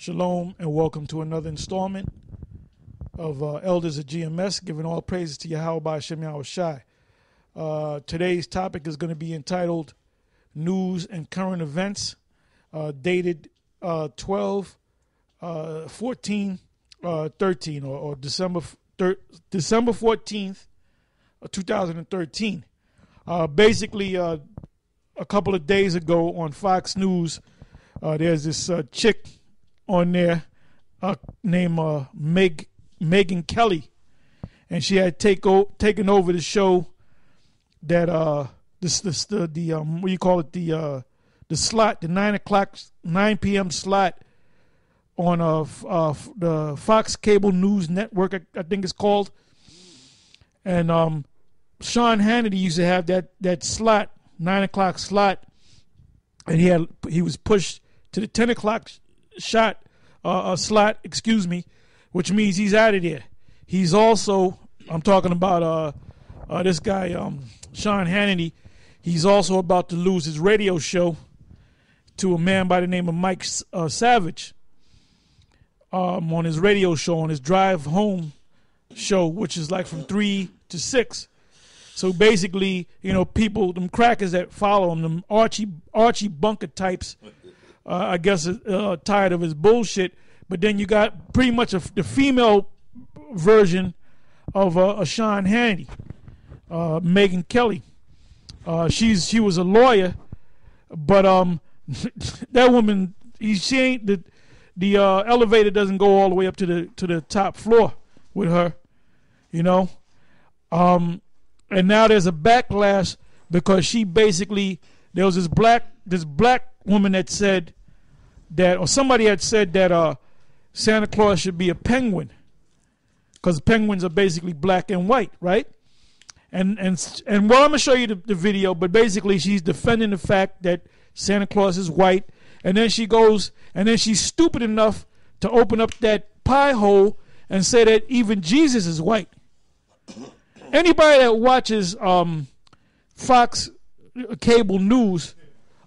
Shalom and welcome to another installment of uh, Elders of GMS, giving all praises to Yahweh by Shem Yahweh Shai. Uh, today's topic is going to be entitled News and Current Events, uh, dated uh, 12, uh, 14, uh, 13, or, or December, thir- December 14th, 2013. basically, a couple of days ago on Fox News, there's this chick on there uh, named uh, Meg Megyn Kelly, and she had take o- taken over the show that uh this this the, the um what do you call it? The uh the slot the nine o'clock nine p.m. slot on uh, uh the Fox Cable News Network I, I think it's called, and um Sean Hannity used to have that that slot nine o'clock slot, and he had he was pushed to the ten o'clock shot uh, a slot, excuse me, which means he's out of there. He's also, I'm talking about uh, uh, this guy, um, Sean Hannity. He's also about to lose his radio show to a man by the name of Mike uh, Savage um, on his radio show, on his drive home show, which is like from 3 to 6. So basically, you know, people, them crackers that follow him, them Archie Archie Bunker types, uh, I guess, uh, tired of his bullshit. But then you got pretty much a, the female version of uh, a Sean Hannity, uh, Megyn Kelly. Uh, she's she was a lawyer, but um, that woman, she ain't the the uh, elevator doesn't go all the way up to the to the top floor with her, you know. Um, and now there's a backlash because she basically there was this black this black woman that said that, or somebody had said that uh, Santa Claus should be a penguin because penguins are basically black and white, right? And and and well, I'm gonna show you the, the video, but basically she's defending the fact that Santa Claus is white, and then she goes and then she's stupid enough to open up that pie hole and say that even Jesus is white. Anybody that watches um, Fox cable news,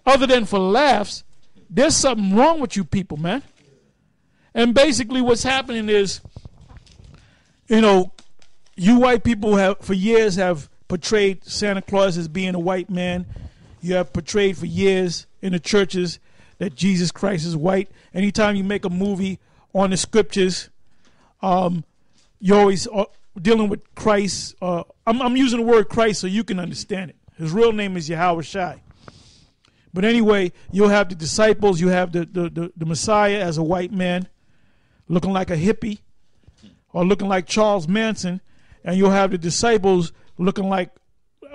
other than for laughs, there's something wrong with you people, man. And basically, what's happening is, you know, you white people have for years have portrayed Santa Claus as being a white man. You have portrayed for years in the churches that Jesus Christ is white. Anytime you make a movie on the scriptures, um, you're always uh, dealing with Christ. Uh, I'm, I'm, using the word Christ so you can understand it. His real name is Yahweh Shai. But anyway, you'll have the disciples, you have the, the, the, the Messiah as a white man looking like a hippie or looking like Charles Manson, and you'll have the disciples looking like,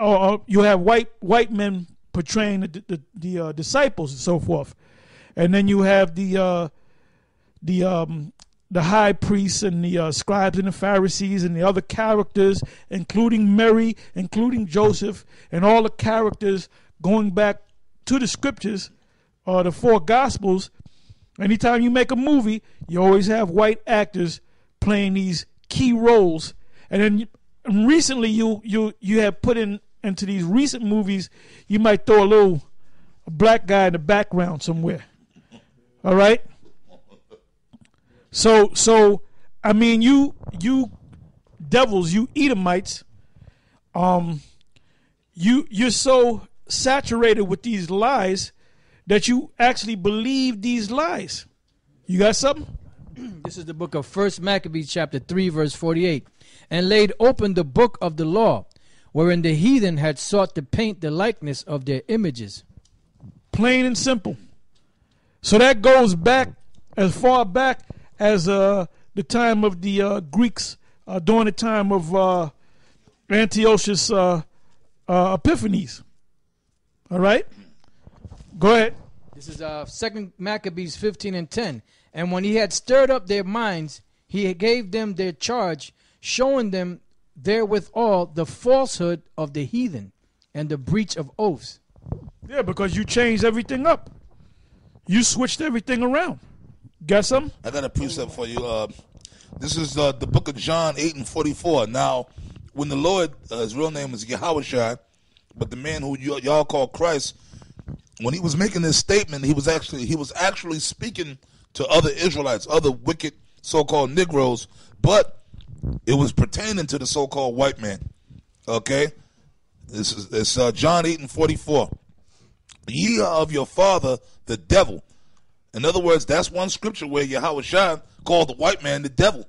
or, you'll have white white men portraying the the, the uh, disciples and so forth, and then you have the uh, the um, the high priests and the uh, scribes and the Pharisees and the other characters, including Mary, including Joseph, and all the characters going back to the scriptures or the four gospels, anytime you make a movie, you always have white actors playing these key roles. And then recently you you you have put in into these recent movies, you might throw a little black guy in the background somewhere. All right? So so I mean you you devils, you Edomites, um you you're so saturated with these lies that you actually believe these lies. You got something? this is the book of First Maccabees, chapter 3, verse 48. And laid open the book of the law, wherein the heathen had sought to paint the likeness of their images. Plain and simple. So that goes back as far back as uh, the time of the uh, Greeks, uh, during the time of uh, Antiochus uh, uh, Epiphanes. All right? Go ahead. This is uh Second Maccabees 15 and 10. And when he had stirred up their minds, he gave them their charge, showing them therewithal the falsehood of the heathen and the breach of oaths. Yeah, because you changed everything up. You switched everything around. Got some? I got a precept for you. Uh, this is uh, the book of John 8 and 44. Now, when the Lord, uh, his real name is Yahweh but the man who y- y'all call Christ, when he was making this statement, he was actually he was actually speaking to other Israelites, other wicked so-called Negroes, but it was pertaining to the so-called white man. Okay, this is it's uh, John eight and forty four. Ye are of your father the devil. In other words, that's one scripture where Yahweh called the white man the devil.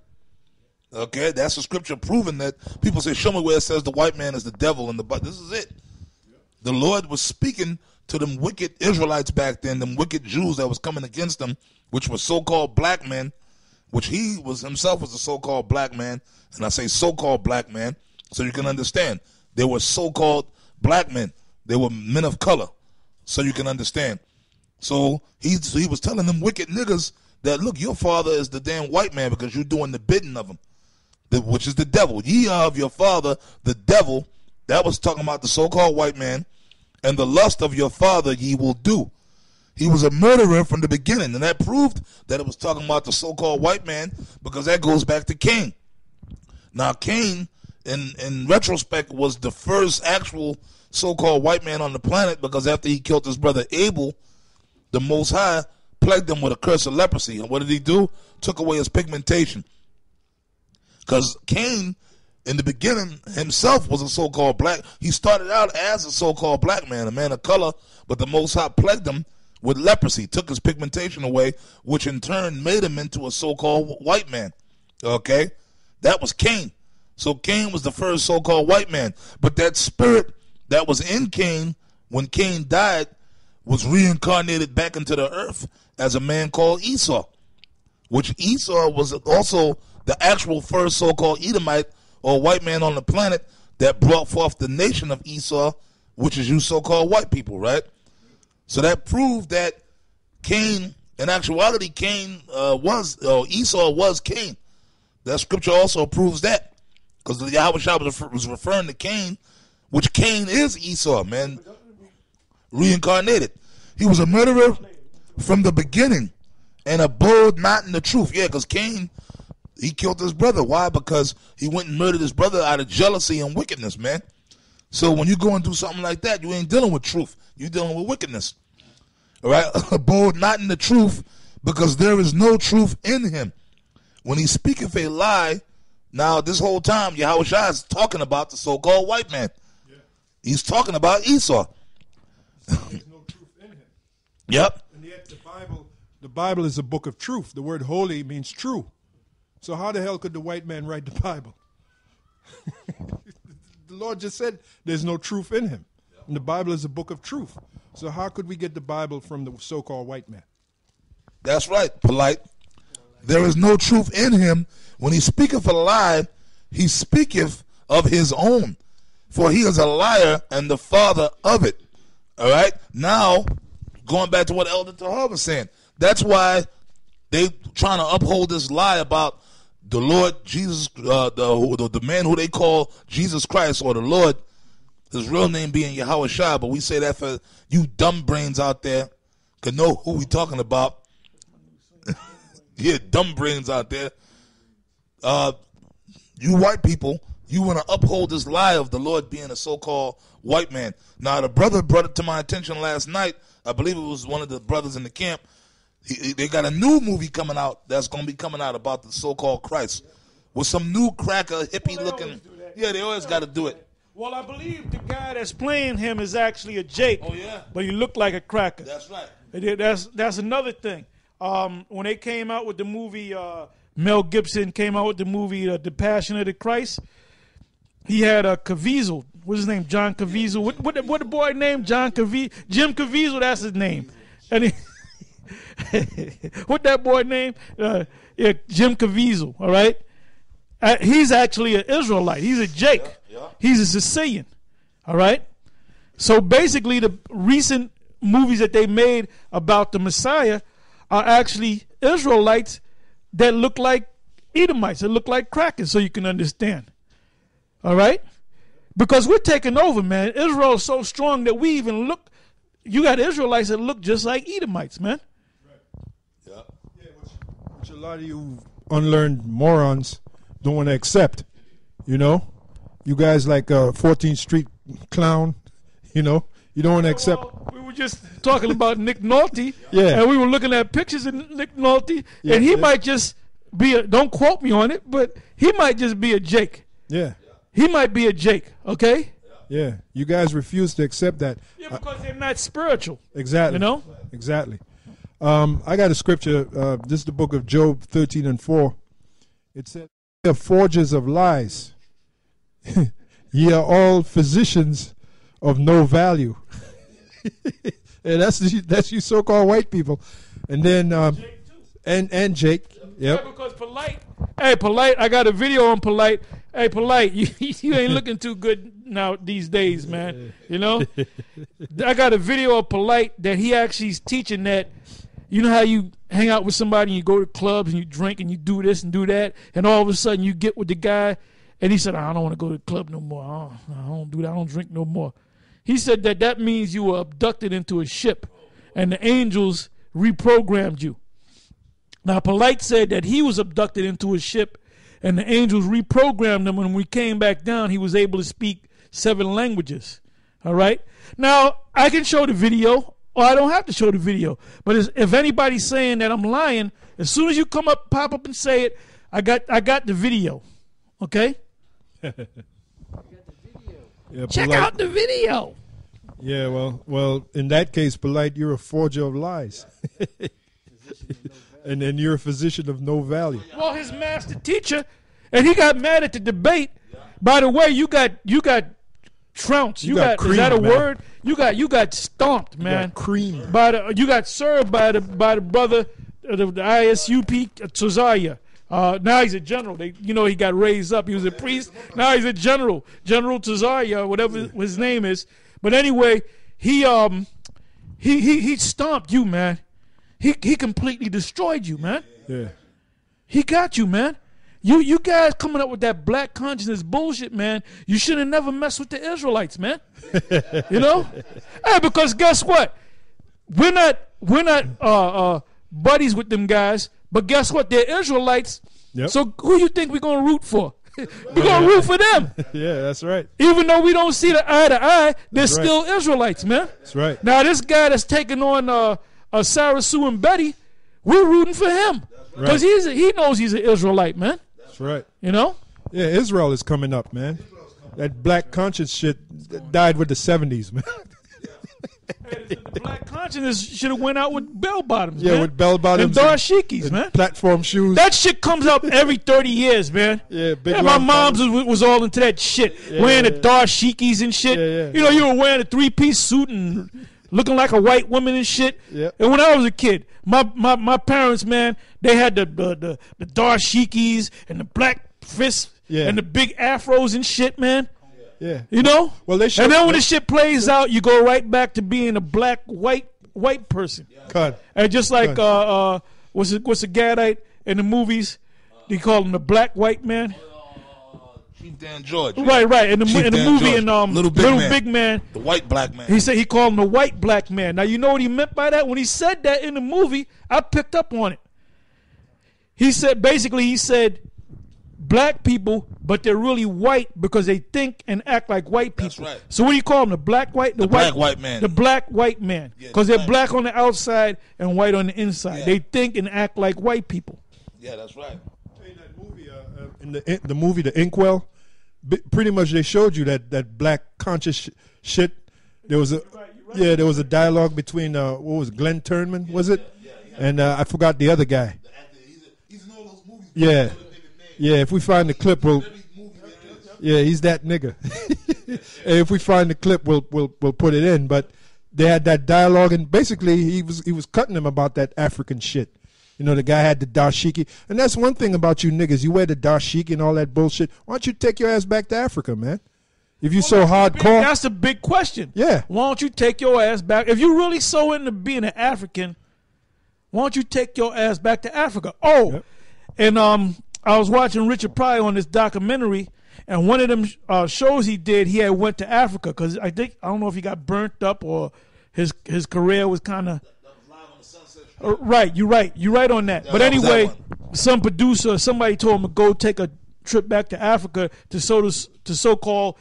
Okay, that's a scripture proving that people say, "Show me where it says the white man is the devil." In the but this is it. The Lord was speaking to them wicked Israelites back then, them wicked Jews that was coming against them, which were so-called black men, which he was himself was a so-called black man, and I say so-called black man, so you can understand. They were so-called black men. They were men of color, so you can understand. So he so he was telling them wicked niggas that look, your father is the damn white man because you're doing the bidding of him, the, which is the devil. Ye are of your father the devil. That was talking about the so-called white man, and the lust of your father ye will do. He was a murderer from the beginning, and that proved that it was talking about the so-called white man because that goes back to Cain. Now Cain, in in retrospect, was the first actual so-called white man on the planet because after he killed his brother Abel, the Most High plagued him with a curse of leprosy. And what did he do? Took away his pigmentation. Because Cain, in the beginning, himself was a so-called black. He started out as a so-called black man, a man of color, but the Most High plagued him with leprosy, took his pigmentation away, which in turn made him into a so-called white man. Okay, that was Cain. So Cain was the first so-called white man, but that spirit that was in Cain when Cain died was reincarnated back into the earth as a man called Esau, which Esau was also the actual first so-called Edomite or white man on the planet that brought forth the nation of Esau, which is you so-called white people, right? So that proved that Cain, in actuality, Cain uh, was, or Esau was Cain. That scripture also proves that. Because the Yahweh was referring to Cain, which Cain is Esau, man. Reincarnated. He was a murderer from the beginning and abode not in the truth. Yeah, because Cain, he killed his brother. Why? Because he went and murdered his brother out of jealousy and wickedness, man. So when you go and do something like that, you ain't dealing with truth. You're dealing with wickedness. All right? abode not in the truth because there is no truth in him. When he speaketh a lie, now this whole time Yahweh is talking about the so-called white man. Yeah. He's talking about Esau. There's no truth in him. Yep. And yet the Bible the Bible is a book of truth. The word holy means true. So how the hell could the white man write the Bible? the Lord just said there's no truth in him. And the Bible is a book of truth. So how could we get the Bible from the so-called white man? That's right, polite. There is no truth in him. When he speaketh a lie, he speaketh of his own. For he is a liar and the father of it. All right? Now, going back to what Elder Tahar was saying, that's why they trying to uphold this lie about the Lord Jesus, uh, the, the man who they call Jesus Christ or the Lord, his real name being Yahweh Shah, but we say that for you dumb brains out there can know who we talking about. yeah, dumb brains out there. Uh, you white people, you want to uphold this lie of the Lord being a so-called white man. Now, the brother brought it to my attention last night. I believe it was one of the brothers in the camp. He, he- they got a new movie coming out that's going to be coming out about the so-called Christ with some new cracker hippie Well, looking. always do that. Yeah, they always got to do it. Well, I believe the guy that's playing him is actually a Jake. Oh, yeah? But he looked like a cracker. That's right. That's that's another thing. Um, when they came out with the movie, uh, Mel Gibson came out with the movie uh, The Passion of the Christ. He had a uh, Caviezel. What's his name? John Caviezel. What what the, what the boy named John Caviezel? Jim Caviezel. That's his name. And he, what that boy name? Uh, yeah, Jim Caviezel. All right. Uh, he's actually an Israelite. He's a Jake. Yeah, yeah. He's a Sicilian. All right. So basically, the recent movies that they made about the Messiah are actually Israelites that look like Edomites, that look like crackers, so you can understand. All right? Because we're taking over, man. Israel is so strong that we even look, you got Israelites that look just like Edomites, man. Yeah. Yeah, which, which a lot of you unlearned morons don't want to accept. You know, you guys like a 14th Street clown. You know, you don't want to accept. Well, we, were just talking about Nick Nolte. Yeah. And we were looking at pictures of Nick Nolte, Yeah, and he yeah. might just be a. Don't quote me on it, but he might just be a Jake. Yeah, He might be a Jake. Okay. yeah. You guys refuse to accept that. Yeah, because they're not spiritual. Exactly. You know? Exactly. Um, I got a scripture. Uh, this is the book of Job 13 and 4. It says, Ye are forgers of lies. Ye are all physicians of no value. and that's that's you so-called white people. And then um, and and Jake. Yeah, because polite. Hey, polite. I got a video on polite. Hey, polite. You, you ain't looking too good now these days, man. You know. I got a video of polite that he actually is teaching that. You know how you hang out with somebody and you go to clubs and you drink and you do this and do that, and all of a sudden you get with the guy, and he said, "I don't want to go to the club no more. I don't, I don't do that. I don't drink no more." He said that that means you were abducted into a ship, and the angels reprogrammed you. Now, Polite said that he was abducted into a ship and the angels reprogrammed him. And when we came back down, he was able to speak seven languages. All right. Now, I can show the video or I don't have to show the video. But if anybody's saying that I'm lying, as soon as you come up, pop up and say it, I got, I got the video. Okay. Yeah, Check polite- out the video. Yeah, well, well, in that case, polite, you're a forger of lies, and then you're a physician of no value. Well, his master teacher, and he got mad at the debate. By the way, you got you got trounced. You, You got got, is that a man. word? You got you got stomped, man. got creamed. By the you got served by the by the brother uh, the, the ISUP Tazaya. Uh, now he's a general. They, you know, he got raised up. He was a priest. Now he's a general, General Tazaya, whatever his name is. But anyway, he um, he he he stomped you, man. He he completely destroyed you, man. Yeah, He got you, man. You you guys coming up with that black consciousness bullshit, man. You should have never messed with the Israelites, man. you know? Hey, because guess what? We're not we're not uh, uh, buddies with them guys, but guess what? They're Israelites. Yep. So who you think we're gonna root for? we're gonna root for them. yeah, that's right. Even though we don't see the eye to eye, they're That's right. still Israelites, man. That's right. Now this guy that's taking on uh, uh, Sarah Sue and Betty, we're rooting for him because Right. he's a, he knows he's an Israelite, man. That's right. You know, Yeah, Israel is coming up, man. That black conscience shit died with the '70s, man. the black consciousness should have went out with bell bottoms, Yeah, man. with bell bottoms and dashikis, And man. Platform shoes. That shit comes up every thirty years, man. Yeah, big Yeah, my mom's was, was all into that shit, wearing the yeah. dashikis and shit. Yeah, yeah. You know, you were wearing a three piece suit and looking like a white woman and shit. Yep. And when I was a kid, my, my, my parents, man, they had the the the, the dashikis and the black fists Yeah. and the big afros and shit, man. yeah. You know? Well, they show- and then when the shit plays out, you go right back to being a black white white person. Cut. And just like Right. uh uh what's it what's the Gadite in the movies? They call him the black white man. Chief Dan George. Right, right. In the Chief in the Dan movie George. in um Little Big Man. Big Man, The white black man. he said he called him the white black man. Now you know what he meant by that? When he said that in the movie, I picked up on it. He said basically he said black people, but they're really white because they think and act like white people. That's right. So what do you call them? The black white, the, The white, black white man. the black white man, Yeah, because the they're black- black on the outside and white on the inside. Yeah. They think and act like white people. yeah, that's right. In that movie, uh, uh, in the in the movie The Inkwell, pretty much they showed you that that black conscious sh- shit. There was a yeah, there was a dialogue between uh, what was it, Glenn Turman was it, and uh, I forgot the other guy. Yeah, yeah. If we find the clip, we'll yeah, he's that nigga. if we find the clip, we'll we'll we'll put it in. But they had that dialogue, and basically he was he was cutting him about that African shit. You know, the guy had the dashiki, and that's one thing about you niggas. You wear the dashiki and all that bullshit. Why don't you take your ass back to Africa, man? If you so hardcore, That's the big question. Yeah. Why don't you take your ass back? If you're really so into being an African, why don't you take your ass back to Africa? Oh, Yep. and um, I was watching Richard Pryor on this documentary, and one of them uh, shows he did, he had went to Africa because I think I don't know if he got burnt up or his his career was kind of. Uh, right, you're right. You're right on that. but that was that anyway, some producer, somebody told him to go take a trip back to Africa to so to, to so called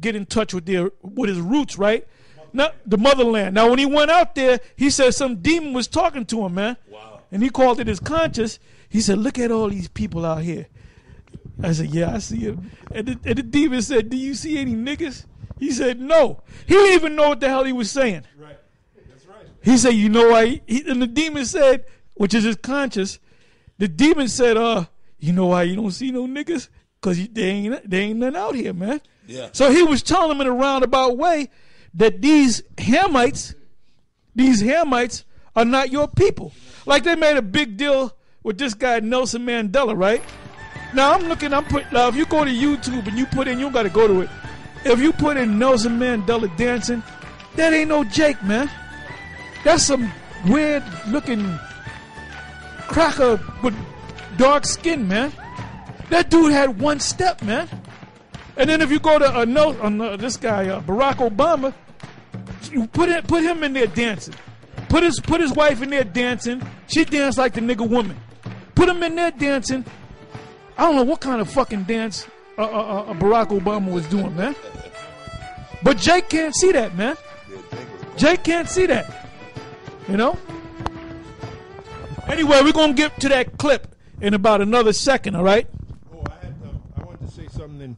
get in touch with their with his roots, right? Now, the motherland. Now, when he went out there, he said some demon was talking to him, man. Wow. And he called it his conscience. He said, "Look at all these people out here." I said, "Yeah, I see him." And the, and the demon said, "Do you see any niggas?" He said, "No." He didn't even know what the hell he was saying. Right. That's right. He said, "You know why?" He, and the demon said, which is his conscience. The demon said, "Uh, you know why you don't see no niggas? Cause you, they ain't they ain't none out here, man." Yeah. So he was telling them in a roundabout way that these Hamites, these Hamites are not your people. Like they made a big deal with this guy Nelson Mandela, right? Now I'm looking, I'm put. Now if you go to YouTube and you put in, you got to go to it. If you put in Nelson Mandela dancing, that ain't no Jake, man. That's some weird looking cracker with dark skin, man. That dude had one step, man. And then if you go to uh, no, uh, this guy uh, Barack Obama, you put it, put him in there dancing. Put his put his wife in there dancing. She danced like the nigga woman. Put him in there dancing. I don't know what kind of fucking dance uh, uh, uh, uh, Barack Obama was doing, man. But Jake can't see that, man. Jake can't see that. You know? Anyway, we're going to get to that clip in about another second, all right? Oh, I had. Um, I wanted to say something in,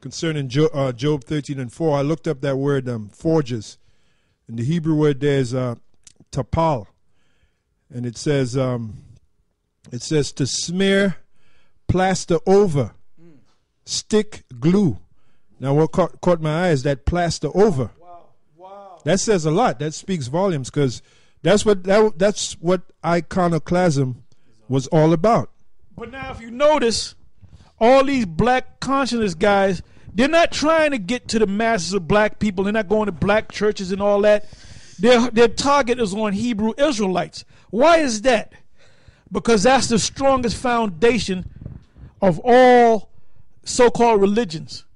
concerning jo- uh, Job thirteen and four. I looked up that word um, forges, and the Hebrew word there is uh, tapal, and it says um, it says to smear, plaster over, stick, glue. Now, what caught, caught my eye is that plaster over. Wow, wow. That says a lot. That speaks volumes because that's what that, that's what iconoclasm was all about. But now, if you notice, all these black conscious guys, they're not trying to get to the masses of black people. They're not going to black churches and all that. Their, their target is on Hebrew Israelites. Why is that? Because that's the strongest foundation of all so called religions.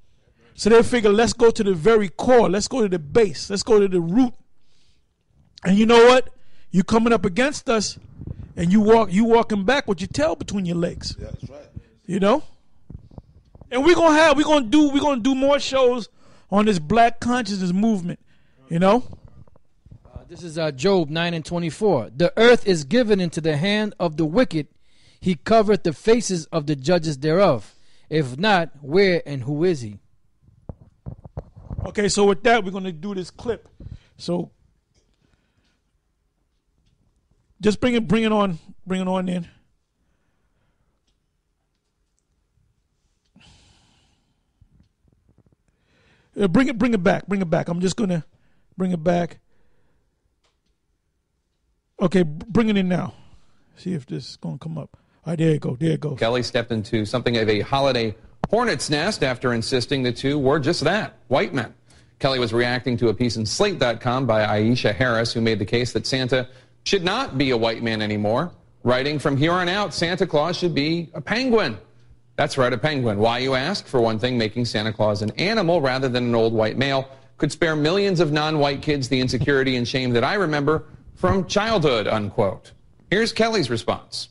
So they figure, let's go to the very core. Let's go to the base. Let's go to the root. And you know what? You coming up against us, and you walk, you walking back with your tail between your legs. Yeah, that's right. You know. And we're gonna have, we're gonna do, we're gonna do more shows on this Black consciousness movement. You know. Uh, this is uh, Job 9 and 24. The earth is given into the hand of the wicked. He covereth the faces of the judges thereof. If not, where and who is he? Okay, so with that, we're gonna do this clip. So just bring it, bring it on, bring it on in. Uh, bring it, bring it back, bring it back. I'm just gonna bring it back. Okay, bring it in now. See if this is gonna come up. All right, there you go, there it go. Kelly stepped into something of a holiday hornet's nest after insisting the two were just that white men. Kelly was reacting to a piece in Slate.com by Aisha Harris, who made the case that Santa should not be a white man anymore, writing from here on out, Santa Claus should be a penguin. That's right, a penguin. Why, you ask? For one thing, making Santa Claus an animal rather than an old white male could spare millions of non white kids the insecurity and shame that I remember from childhood, unquote. Here's Kelly's response.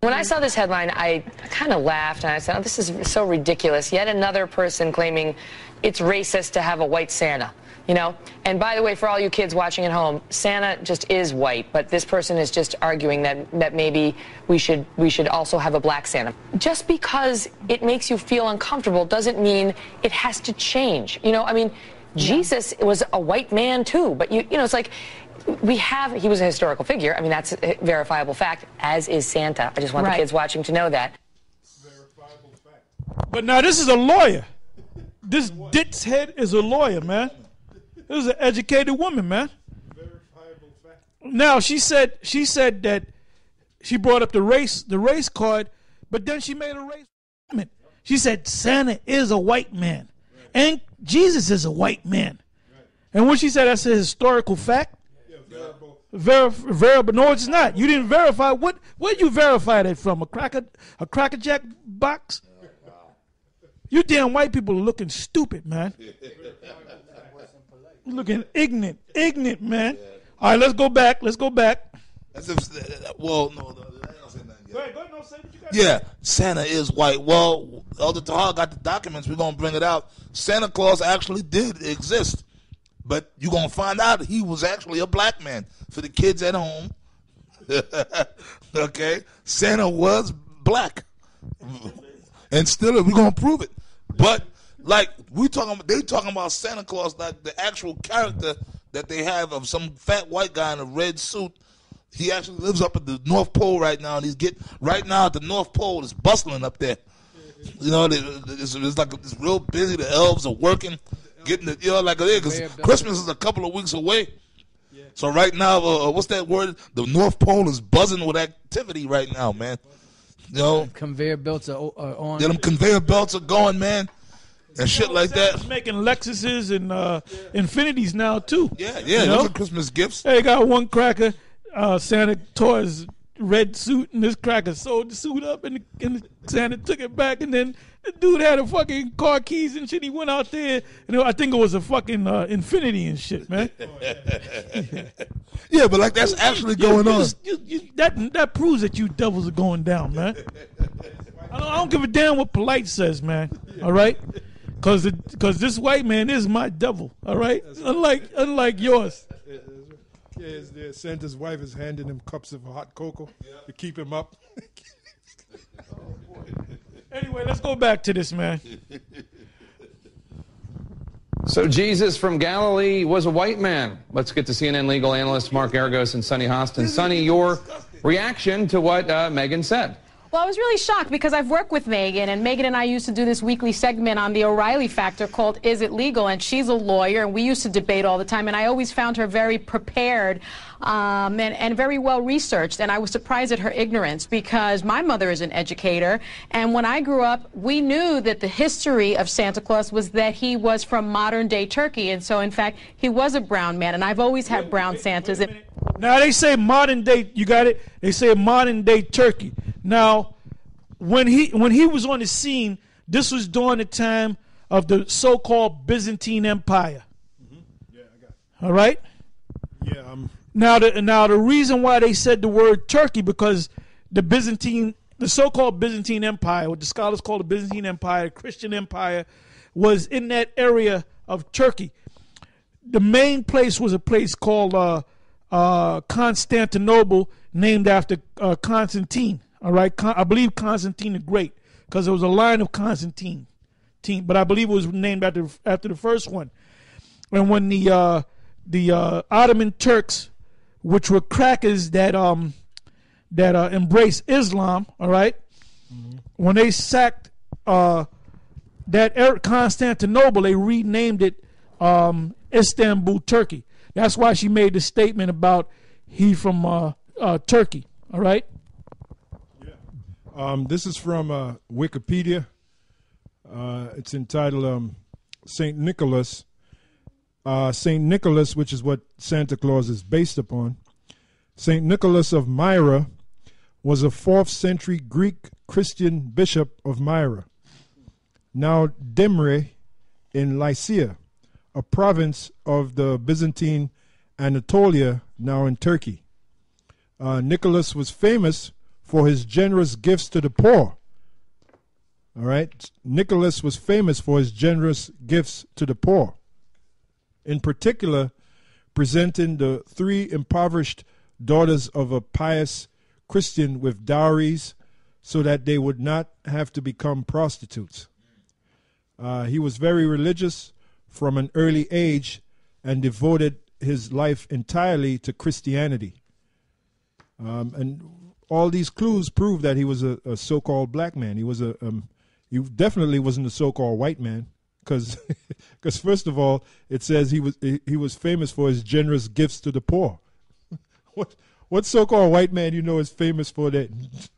When I saw this headline, I kind of laughed and I said, oh, this is so ridiculous. Yet another person claiming it's racist to have a white Santa, you know? And by the way, for all you kids watching at home, Santa just is white, but this person is just arguing that, that maybe we should, we should also have a black Santa. Just because it makes you feel uncomfortable doesn't mean it has to change. You know, I mean, Jesus was a white man too, but you, you know, it's like, we have, he was a historical figure. I mean, that's a verifiable fact, as is Santa. I just want Right. the kids watching to know that. But now this is a lawyer. This dit's head is a lawyer, man. This is an educated woman, man. Now she said she said that she brought up the race the race card, but then she made a race comment. She said Santa is a white man, and Jesus is a white man. And when she said that's a historical fact, Ver- verifiable. No, it's not. You didn't verify. What? Where you verify that from? A cracker, a cracker jack box? You damn white people are looking stupid, man. Looking ignorant, ignorant, man. All right, let's go back. Let's go back. As if, well, no, no, I ain't gonna say nothing yet. Go ahead, go ahead, no, say what you got. Yeah, Santa is white. Well, Elder Tahar got the documents. We're gonna bring it out. Santa Claus actually did exist. But you're gonna find out he was actually a black man for the kids at home. okay, Santa was black, and still we're gonna prove it. But like we talking, they talking about Santa Claus, like the actual character that they have of some fat white guy in a red suit. He actually lives up at the North Pole right now, and he's get right now at the North Pole. It's bustling up there. Mm-hmm. You know, it's, it's like it's real busy. The elves are working, getting the you know like because Christmas is a couple of weeks away. So right now, uh, uh, what's that word? The North Pole is buzzing with activity right now, man. You know, Conveyor belts are, are uh, on. yeah, them conveyor belts are going, man, and shit like that. making Lexuses and uh, Infinitis now too. Yeah, yeah, You know? those are Christmas gifts. Hey, got one cracker. Uh, Santa tore his red suit, and this cracker sold the suit up, and, the, and the Santa took it back, and then the dude had a fucking car keys and shit. He went out there, and I think it was a fucking uh, Infiniti and shit, man. Yeah, but like that's actually going you on. just- you- you- that that proves that you devils are going down, man. I don't, I don't give a damn what polite says, man. All right, because because this white man is my devil. All right, unlike unlike yours. Yeah, his, yeah, Santa's wife is handing him cups of hot cocoa to keep him up. Anyway, let's go back to this, man. So Jesus from Galilee was a white man. Let's get to CNN legal analyst Mark Argos and Sunny Hostin. Sunny, your reaction to what uh, Megyn said. Well, I was really shocked because I've worked with Megyn, and Megyn and I used to do this weekly segment on the O'Reilly Factor called Is It Legal? And she's a lawyer, and we used to debate all the time. And I always found her very prepared um, and, and very well researched. And I was surprised at her ignorance because my mother is an educator. And when I grew up, we knew that the history of Santa Claus was that he was from modern day Turkey. And so, in fact, he was a brown man. And I've always had brown Santas. And- Now they say modern day. You got it. They say modern day Turkey. Now, when he when he was on the scene, this was during the time of the so-called Byzantine Empire. All right. Yeah, um, Now the now the reason why they said the word Turkey because the Byzantine the so-called Byzantine Empire, what the scholars call the Byzantine Empire, Christian Empire, was in that area of Turkey. The main place was a place called uh, uh, Constantinople, named after uh, Constantine. All right, Con- I believe Constantine the Great, because there was a line of Constantine, team, but I believe it was named after after the first one. And when the uh, the uh, Ottoman Turks, which were crackers that um that uh, embrace Islam, all right, when they sacked uh, that er- Constantinople, they renamed it um, Istanbul, Turkey. That's why she made the statement about he from uh, uh, Turkey. All right. um, this is from uh, Wikipedia. Uh, it's entitled um, Saint Nicholas. Uh, Saint Nicholas, which is what Santa Claus is based upon. Saint Nicholas of Myra was a fourth century Greek Christian bishop of Myra, now Demre in Lycia, a province of the Byzantine Anatolia, now in Turkey. Uh, Nicholas was famous for his generous gifts to the poor. All right. Nicholas was famous for his generous gifts to the poor. In particular, presenting the three impoverished daughters of a pious Christian with dowries so that they would not have to become prostitutes. Uh, he was very religious from an early age and devoted his life entirely to Christianity. Um, and all these clues prove that he was a, a so-called black man. He was a um, he definitely wasn't a so-called white man because because first of all it says he was he, was famous for his generous gifts to the poor. what what so-called white man you know is famous for that?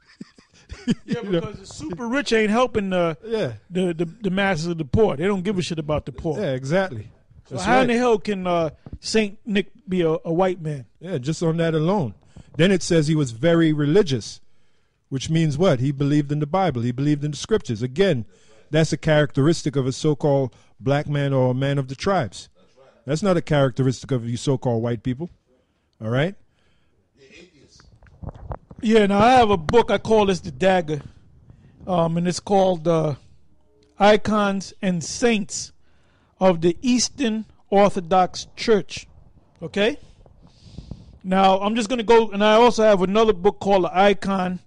Yeah, You know? because the super rich ain't helping the, Yeah. the, the, the masses of the poor. They don't give a shit about the poor. Yeah, exactly. so That's how in the hell can uh, Saint Nick be a, a white man? Yeah, just on that alone. Then it says he was very religious, which means what? He believed in the Bible. He believed in the scriptures. Again, that's a characteristic of a so-called black man or a man of the tribes. That's right. that's not a characteristic of you so-called white people. All right? Yeah, now I have a book. I call this the Dagger, um, and it's called uh, "Icons and Saints of the Eastern Orthodox Church. Okay? Now, I'm just going to go, and I also have another book called The Icon,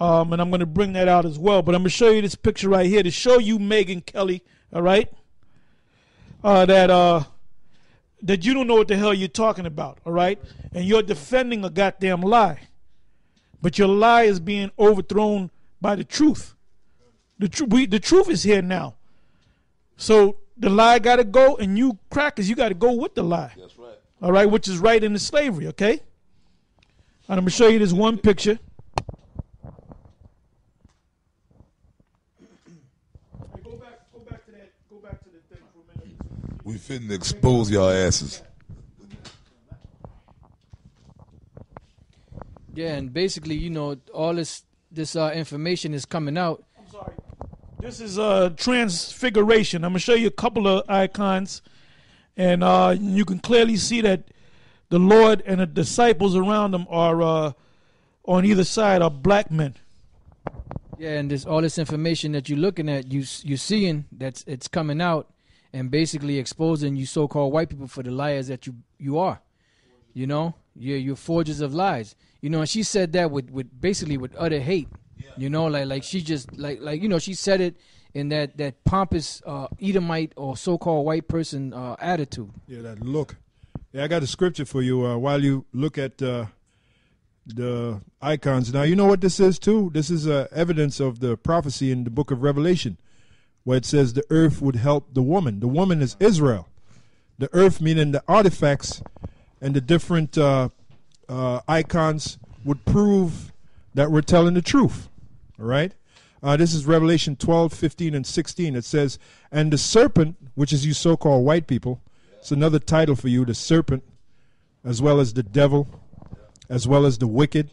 um, and I'm going to bring that out as well. But I'm going to show you this picture right here to show you Megyn Kelly, all right? Uh, that uh, that you don't know what the hell you're talking about, all right? And you're defending a goddamn lie. But your lie is being overthrown by the truth. The, tr- we, the truth is here now. So the lie got to go, and you crackers, you got to go with the lie. That's right. All right, which is right into slavery, okay? And I'm going to show you this one picture. Go back, go back to that, go back to the thing for a minute. We finna expose y'all asses. Yeah, and basically, you know, all this this uh, information is coming out. I'm sorry. This is uh, transfiguration. I'm going to show you a couple of icons, and uh, you can clearly see that the Lord and the disciples around them are uh, on either side are black men. Yeah, and this all this information that you're looking at, you you seeing that's it's coming out, and basically exposing you so-called white people for the liars that you you are. You know, you're you're forgers of lies. You know, and she said that with with basically with utter hate. You know, like like she just like like you know she said it in that that pompous uh, Edomite or so-called white person uh, attitude. Yeah, that look. Yeah, I got a scripture for you uh, while you look at uh, the icons. Now, you know what this is, too? This is uh, evidence of the prophecy in the book of Revelation, where it says the earth would help the woman. The woman is Israel. The earth, meaning the artifacts and the different uh, uh, icons, would prove that we're telling the truth. All right? Uh, this is Revelation 12, 15, and 16. It says, And the serpent, which is you so called white people, it's another title for you, the serpent, as well as the devil, as well as the wicked.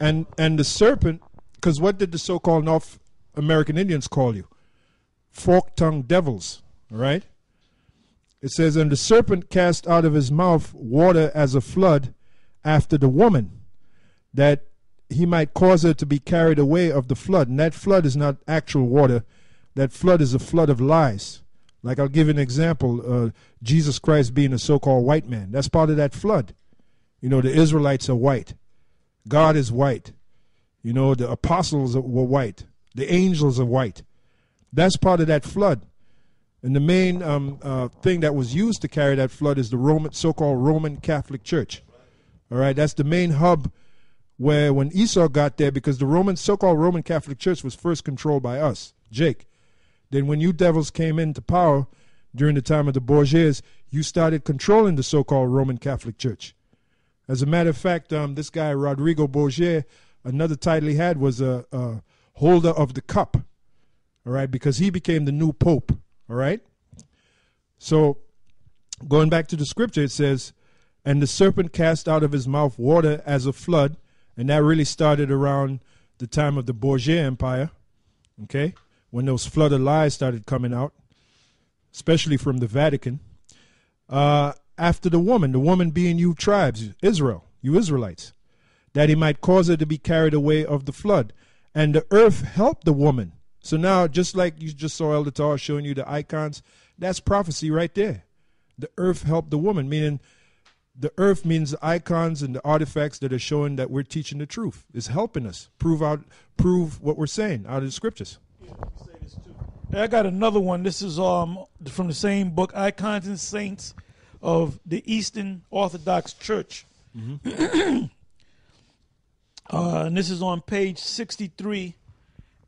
And and the serpent, because what did the so called North American Indians call you? Fork tongued devils. All right? It says, And the serpent cast out of his mouth water as a flood after the woman, that he might cause her to be carried away of the flood. And that flood is not actual water, that flood is a flood of lies. Like I'll give you an example uh, Jesus Christ being a so called white man. That's part of that flood. You know, the Israelites are white, God is white. You know, the apostles were white, the angels are white. That's part of that flood. And the main um, uh, thing that was used to carry that flood is the Roman, so-called Roman Catholic Church. All right, that's the main hub where when Esau got there, because the Roman, so-called Roman Catholic Church was first controlled by us, Jake. Then when you devils came into power during the time of the Borgias, you started controlling the so-called Roman Catholic Church. As a matter of fact, um, this guy Rodrigo Borgia, another title he had was a, a holder of the cup. All right, because he became the new pope. All right. So, going back to the scripture, it says, "And the serpent cast out of his mouth water as a flood," and that really started around the time of the Borgia Empire. Okay, when those flood of lies started coming out, especially from the Vatican. Uh, after the woman, the woman being you tribes, Israel, you Israelites, that he might cause her to be carried away of the flood. And the earth helped the woman. So now, just like you just saw Elder Tar showing you the icons, that's prophecy right there. The earth helped the woman, meaning the earth means the icons and the artifacts that are showing that we're teaching the truth. It's helping us prove out, prove what we're saying out of the scriptures. I got another one. This is um from the same book, Icons and Saints of the Eastern Orthodox Church. uh, and this is on page 63.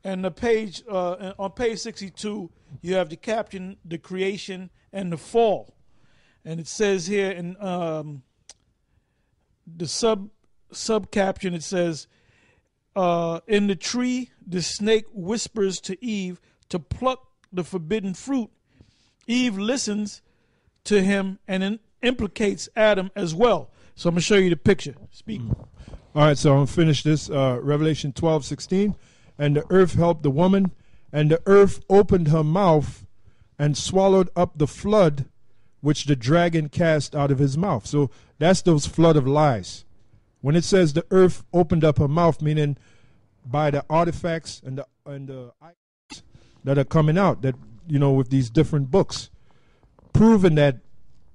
And the page uh, on page 62, you have the caption, the creation and the fall. And it says here in um, the sub sub caption, it says, uh, in the tree, the snake whispers to Eve to pluck the forbidden fruit. Eve listens to him and then implicates Adam as well. So I'm going to show you the picture. Speak. All right, so I'm to finish this. Uh, Revelation 12, 16. And the earth helped the woman, and the earth opened her mouth and swallowed up the flood which the dragon cast out of his mouth. So that's those flood of lies. When it says the earth opened up her mouth, meaning by the artifacts and the and the icons that are coming out, that you know, with these different books. proven that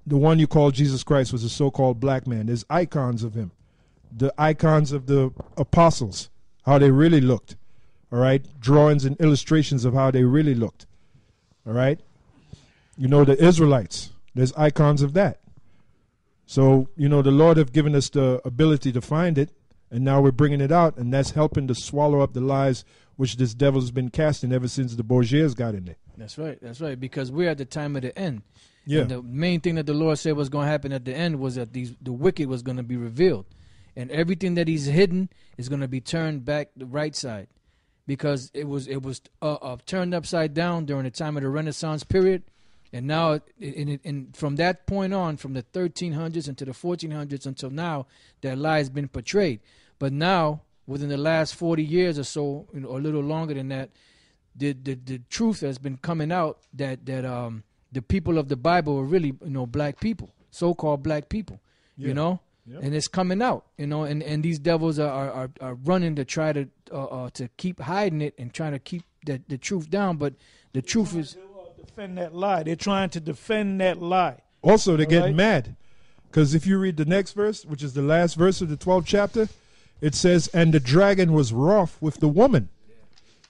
the one you call Jesus Christ was a so-called black man. There's icons of him, the icons of the apostles, how they really looked. All right, drawings and illustrations of how they really looked. All right, you know the Israelites. There's icons of that. So you know the Lord have given us the ability to find it, and now we're bringing it out, and that's helping to swallow up the lies which this devil's been casting ever since the Borgias got in there. That's right. That's right. Because we're at the time of the end. Yeah. And the main thing that the Lord said was going to happen at the end was that these the wicked was going to be revealed, and everything that He's hidden is going to be turned back the right side, because it was it was uh, uh, turned upside down during the time of the Renaissance period, and now in from that point on, from the 1300s into the 1400s until now, that lie has been portrayed. But now, within the last 40 years or so, you know, or a little longer than that, the, the the truth has been coming out that that um the people of the Bible are really you know black people, so-called black people, you know, and it's coming out, you know, and, and these devils are, are, are running to try to uh, uh, to keep hiding it and trying to keep the, the truth down, but the truth is defend that lie. They're trying to defend that lie. Also, they're getting right. mad because if you read the next verse, which is the last verse of the 12th chapter, it says, And the dragon was wroth with the woman.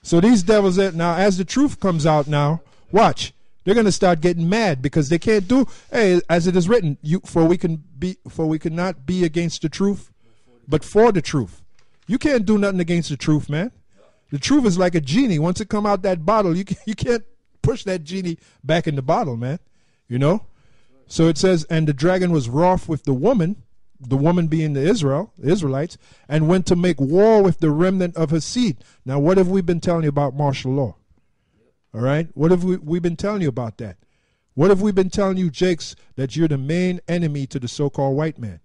So these devils, that now, as the truth comes out now, watch, they're going to start getting mad because they can't do, hey, as it is written, you, for we can be, for we cannot be against the truth, but for the truth. You can't do nothing against the truth, man. The truth is like a genie. Once it come out that bottle, you can, you can't push that genie back in the bottle, man. You know. So it says, and the dragon was wroth with the woman, the woman being the Israel, the Israelites, and went to make war with the remnant of her seed. Now, what have we been telling you about martial law? All right, what have we we been telling you about that? What have we been telling you, Jakes, that you're the main enemy to the so-called white man?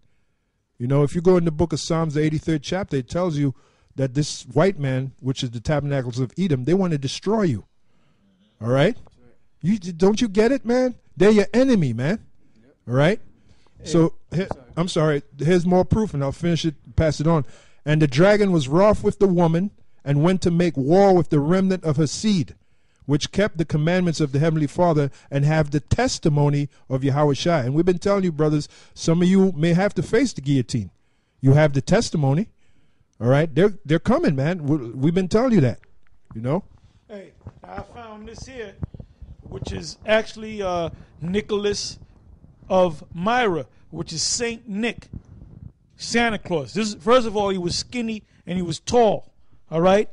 You know, if you go in the book of Psalms, the 83rd chapter, it tells you that this white man, which is the tabernacles of Edom, they want to destroy you. All right? You don't you get it, man? They're your enemy, man. All right? So he- I'm sorry. Here's more proof, and I'll finish it, pass it on. And the dragon was wroth with the woman, and went to make war with the remnant of her seed, which kept the commandments of the heavenly Father and have the testimony of Yahweh Shai. And we've been telling you, brothers, some of you may have to face the guillotine. You have the testimony. All right, they're they're coming, man. We- We've been telling you that. You know. Hey, I found this here, which is actually uh, Nicholas of Myra, which is Saint Nick, Santa Claus. This is, first of all, he was skinny and he was tall, all right,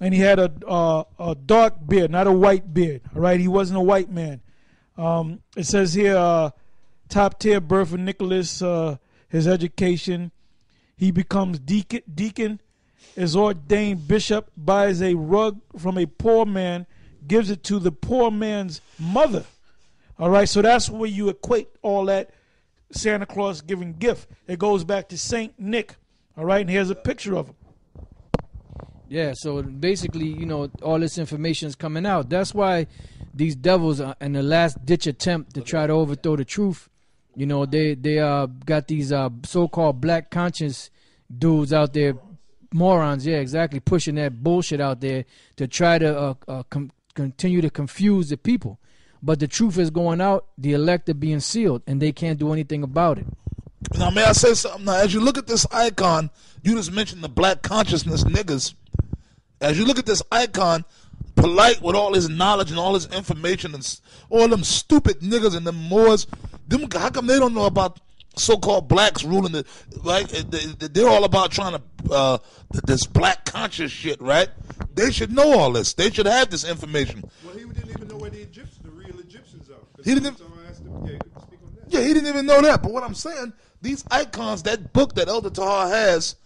and he had a uh, a dark beard, not a white beard, all right. He wasn't a white man. Um, it says here, uh, top tier birth of Nicholas, uh, his education. He becomes deacon, deacon, is ordained bishop, buys a rug from a poor man, gives it to the poor man's mother. All right, so that's where you equate all that Santa Claus giving gift. It goes back to Saint Nick. All right, and here's a picture of him. Yeah, so basically, you know, all this information is coming out. That's why these devils are in the last ditch attempt to try to overthrow the truth. You know, they they uh got these uh so-called black conscience dudes out there, morons. Yeah, exactly, pushing that bullshit out there to try to uh, uh com- continue to confuse the people. But the truth is going out. The elect are being sealed, and they can't do anything about it. Now, may I say something? Now, as you look at this icon, you just mentioned the black consciousness niggas. As you look at this icon, Polight with all his knowledge and all his information and all them stupid niggas and them Moors, them, how come they don't know about so-called blacks ruling the right? They- they- They're all about trying to uh, this black conscious shit, right? They should know all this. They should have this information. Well, he didn't even know where the Egyptians, the real Egyptians are. He didn't- I yeah, he could speak on that. Yeah, he didn't even know that. But what I'm saying, these icons, that book that Elder Tahar has,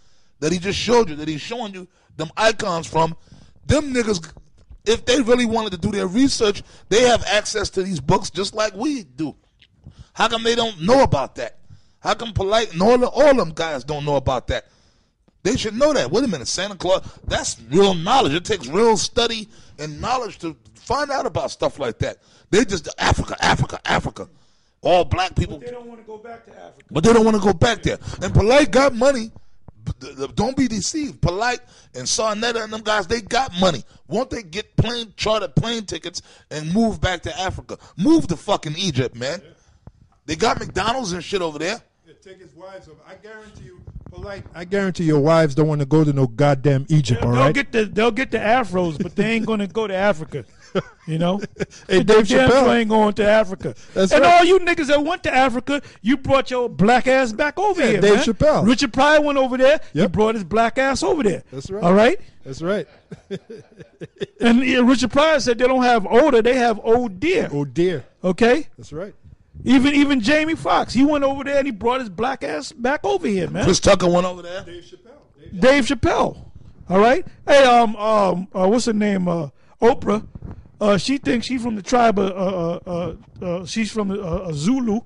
that he just showed you, that he's showing you them icons from, them niggas, if they really wanted to do their research, they have access to these books just like we do. How come they don't know about that? How come Polight and all, the, all them guys don't know about that? They should know that. Wait a minute, Santa Claus, that's real knowledge. It takes real study and knowledge to find out about stuff like that. They just Africa, Africa, Africa. All black people They don't want to go back to Africa. but they don't want to go back there. And Polight got money. The- the- don't be deceived. Polight and Sarnetta and them guys, they got money. Won't they get plane charter plane tickets and move back to Africa? Move to fucking Egypt, man. They got McDonald's and shit over there. Take his wives over. I guarantee you, Polight. I guarantee your wives don't want to go to no goddamn Egypt. All They'll right. get the they'll get the afros, but they ain't gonna go to Africa. You know, Hey, Dave Chappelle. ain't going to Africa. That's and right. all you niggas that went to Africa, you brought your black ass back over Yeah, here. Dave man. Chappelle. Richard Pryor went over there. He brought his black ass over there. That's right. All right. That's right. And yeah, Richard Pryor said they don't have older, they have old deer. Oh dear. Okay. That's right. Even even Jamie Foxx, he went over there and he brought his black ass back over here, man. Chris Tucker went over there. Dave Chappelle. All right. Hey, um, um, uh, what's her name? Uh, Oprah. Uh, she thinks she's from the tribe of, uh, uh, uh, uh, she's from uh, Zulu,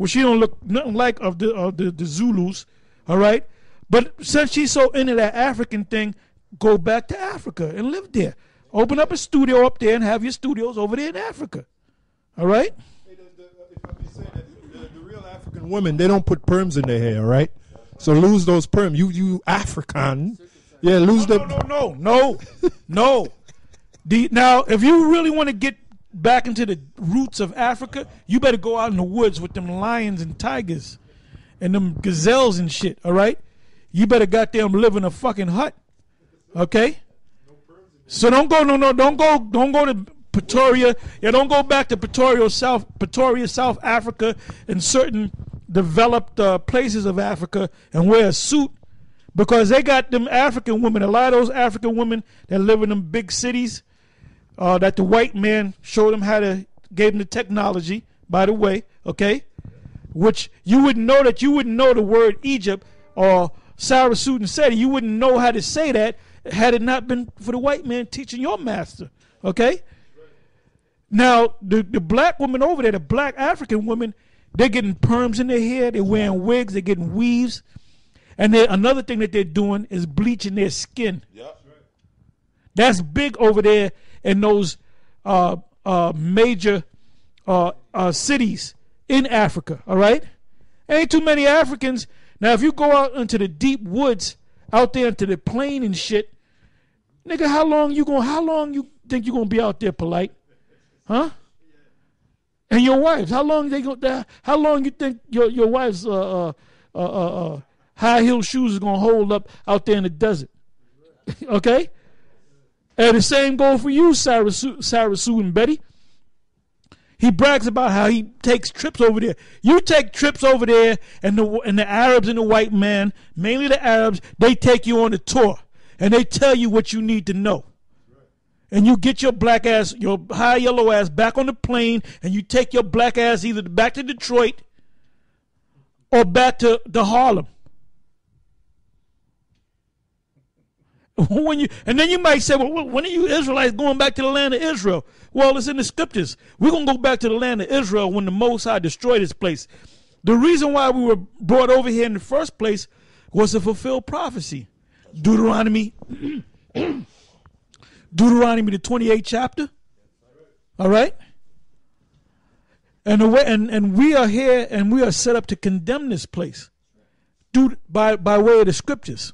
well, she don't look nothing like of the of the, the Zulus. All right. But since she's so into that African thing, go back to Africa and live there. Open up a studio up there and have your studios over there in Africa. All right. The real African women, they don't put perms in their hair, right? So lose those perms. You you African. Yeah, lose No, the no, no, no, no. Now, if you really want to get back into the roots of Africa, you better go out in the woods with them lions and tigers and them gazelles and shit. All right, you better goddamn live in a fucking hut. Okay. So don't go, no, no, don't go, don't go to Pretoria. Yeah, don't go back to Pretoria, South Pretoria, South Africa, and certain developed uh, places of Africa and wear a suit because they got them African women. A lot of those African women that live in them big cities, uh, that the white man showed them how to gave them the technology. By the way, okay, which you wouldn't know that you wouldn't know the word Egypt or Sarasut and Seti. You wouldn't know how to say that had it not been for the white man teaching your master. Okay. Now the the black woman over there, the black African woman, they're getting perms in their hair. They're wearing wigs. They're getting weaves. And then another thing that they're doing is bleaching their skin. Yep. That's big over there in those uh, uh, major uh, uh, cities in Africa. All right, ain't too many Africans. Now, if you go out into the deep woods, out there into the plain and shit, nigga, how long you gonna? How long you think you gonna be out there Polight, huh? And your wives, how long they go? How long you think your your wife's uh, uh, uh, uh, high heel shoes is gonna hold up out there in the desert? okay. And the same goes for you, Sarah Sue, Sarah Sue and Betty. He brags about how he takes trips over there. You take trips over there, and the and the Arabs and the white man, mainly the Arabs, they take you on a tour, and they tell you what you need to know. And you get your black ass, your high yellow ass back on the plane, and you take your black ass either back to Detroit or back to, to Harlem. when you and then you might say, well, when are you Israelites going back to the land of Israel? Well, it's in the scriptures. We're gonna go back to the land of Israel when the Most High destroyed this place. The reason why we were brought over here in the first place was to fulfill prophecy. Deuteronomy, Deuteronomy the twenty eighth chapter. All right. And the way, and, and we are here and we are set up to condemn this place. Due, by by way of the scriptures.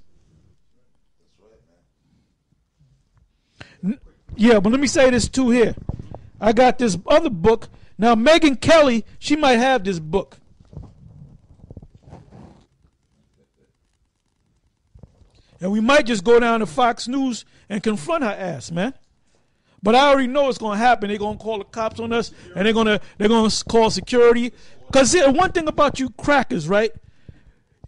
Yeah, but let me say this too here. I got this other book. Now, Megyn Kelly, she might have this book. And we might just go down to Fox News and confront her ass, man. But I already know it's gonna happen. They're gonna call the cops on us, and they're gonna they're gonna call security. Cause one thing about you crackers, right?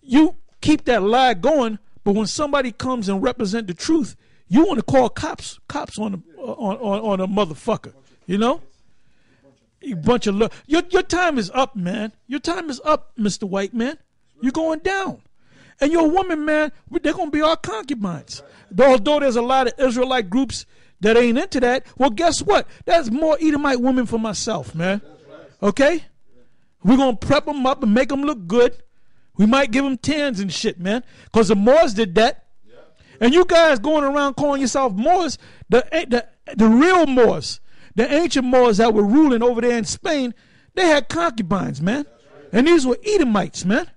You keep that lie going, but when somebody comes and represent the truth, you want to call cops cops on a, on, on on a motherfucker. You know, you bunch of lo- your your time is up, man. Your time is up, Mister White Man. You're going down, and your woman, man. They're gonna be our concubines. Although there's a lot of Israelite groups that ain't into that. Well, guess what? That's more Edomite women for myself, man. Okay, we're gonna prep them up and make them look good. We might give them tans and shit, man, because the Moors did that. And you guys going around calling yourself Moors, the, eh, the, the real Moors, the ancient Moors that were ruling over there in Spain, they had concubines, man. And these were Edomites, man.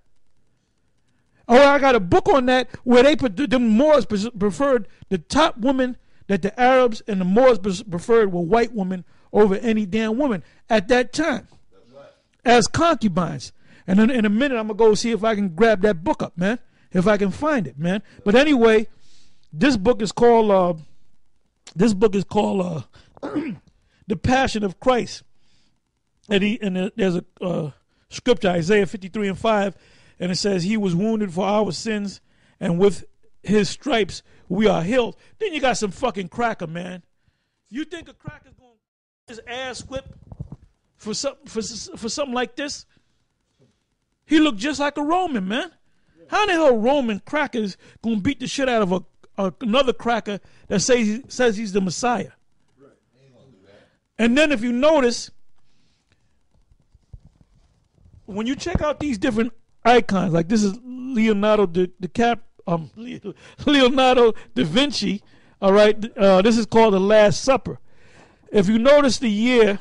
Oh, I got a book on that where they put the, Moors preferred the top woman that the Arabs and the Moors preferred were white women over any damn woman at that time as concubines. And in, in a minute, I'm gonna go see if I can grab that book up, man. If I can find it, man. But anyway, this book is called. Uh, this book is called uh, "The Passion of Christ," and, he, and there's a uh, scripture, Isaiah 53 and 5, and it says, "He was wounded for our sins, and with His stripes we are healed." Then you got some fucking cracker, man. You think a cracker's gonna his ass whip for something for for something like this? He looked just like a Roman, man. How the hell Roman crackers gonna beat the shit out of a another cracker that says says he's the Messiah? And then if you notice, when you check out these different icons, like this is Leonardo da, DiCap, um, Leonardo da Vinci. All right, uh, this is called the Last Supper. If you notice the year,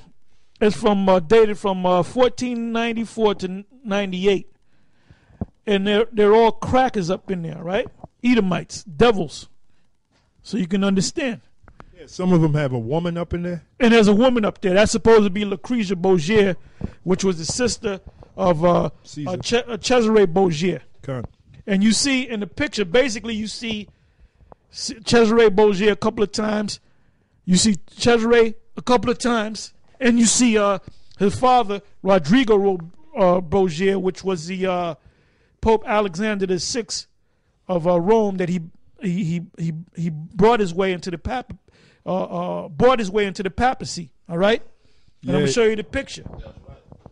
it's from uh, dated from uh, 1494 to 98, and they're they're all crackers up in there, right? Edomites, devils. So you can understand. Yeah, some of them have a woman up in there. And there's a woman up there. That's supposed to be Lucretia Borgia, which was the sister of uh, uh, uh, Cesare Borgia. Con. And you see in the picture, basically, you see Cesare Borgia a couple of times. You see Cesare a couple of times. And you see uh, his father, Rodrigo Ro- uh, Borgia, which was the uh, Pope Alexander the Sixth of uh, Rome that he, he, he, he, he brought his way into the pap- uh, uh, brought his way into the papacy. All right? And I'm gonna show you the picture.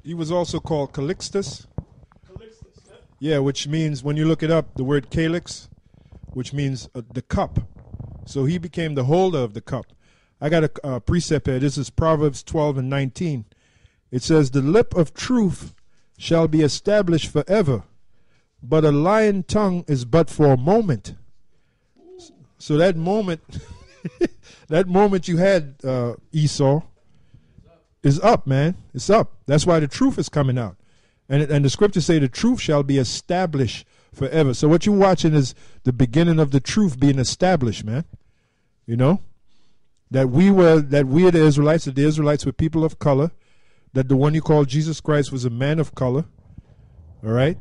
He was also called Calixtus. Calixtus Yeah, which means when you look it up, the word calyx, which means uh, the cup. So he became the holder of the cup. I got a uh, precept here. This is Proverbs 12 and 19. It says, The lip of truth shall be established forever, but a lying tongue is but for a moment. So that moment, that moment you had, uh, Esau, is up, man. It's up. That's why the truth is coming out. And, and the scriptures say the truth shall be established forever. So what you're watching is the beginning of the truth being established, man. You know? That we were that we are the Israelites, that the Israelites were people of color, that the one you call Jesus Christ was a man of color. All right?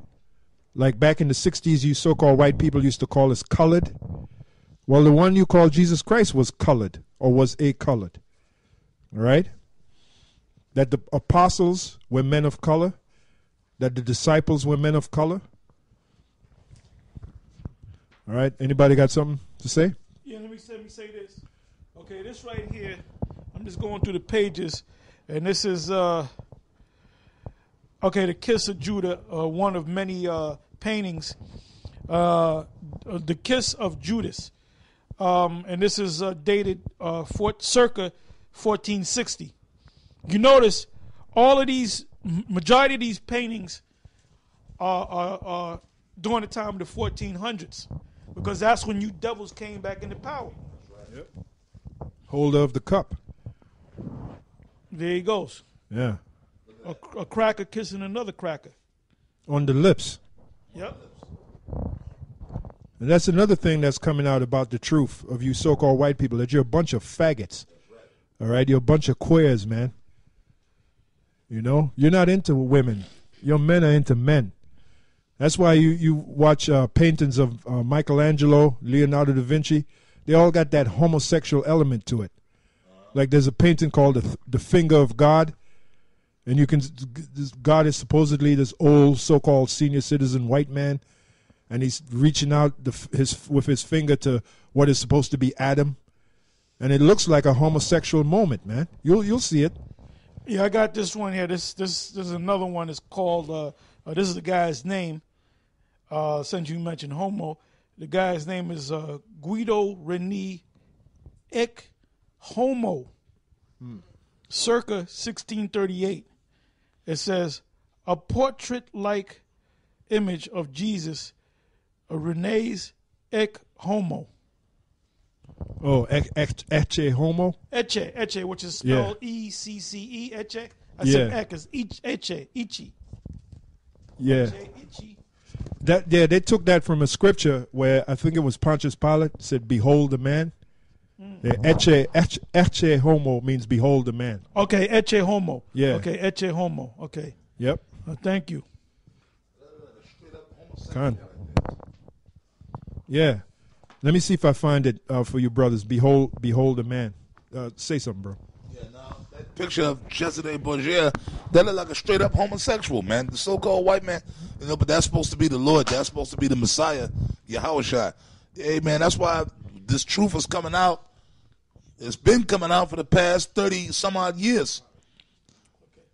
Like back in the 60s, you so called white people used to call us colored. Well, the one you call Jesus Christ was colored or was a colored. All right? That the apostles were men of color, that the disciples were men of color. All right? Anybody got something to say? Yeah, let me say, let me say this. Okay, this right here, I'm just going through the pages, and this is uh, okay, the Kiss of Judah, uh, one of many uh, paintings, uh, the Kiss of Judas, um, and this is uh, dated uh, for, circa 1460. You notice all of these, majority of these paintings are, are, are during the time of the 1400s, because that's when you devils came back into power. Holder of the cup. There he goes. Yeah. A, a cracker kissing another cracker. On the lips. Yep. And that's another thing that's coming out about the truth of you so called white people that you're a bunch of faggots. All right? You're a bunch of queers, man. You know? You're not into women. Your men are into men. That's why you, you watch uh, paintings of uh, Michelangelo, Leonardo da Vinci. They all got that homosexual element to it. Like there's a painting called the, the Finger of God. And you can, this God is supposedly this old so called senior citizen white man and he's reaching out the, his with his finger to what is supposed to be Adam, and it looks like a homosexual moment, man. You'll you'll see it. Yeah, I got this one here. This this this is another one. It's called. Uh, uh, this is the guy's name. Uh, since you mentioned homo, the guy's name is uh, Guido Reni Ek Homo, circa 1638. It says a portrait-like image of Jesus, a Reni's Ek Homo. Oh, ec- ec- ecce homo. Eche, Eche, which is Yeah. spelled E C C E, Eche. I said Yeah. Ek is each, Eche, Ichi. Yeah, Eche, Ichi. That yeah, they took that from a scripture where I think it was Pontius Pilate said, "Behold the man." The Eche, eche, eche homo means behold the man. Okay, eche homo. Yeah. Okay, eche homo. Okay. Yep. Uh, thank you. Con. Yeah. Let me see if I find it uh, for you brothers. Behold, behold the man. Uh, say something, bro. Yeah, now, that picture of Cesare Borgia, that look like a straight up homosexual, man. The so called white man. You know, but that's supposed to be the Lord. That's supposed to be the Messiah, Yahushua. Hey, man, that's why this truth is coming out. It's been coming out for the past 30 some odd years.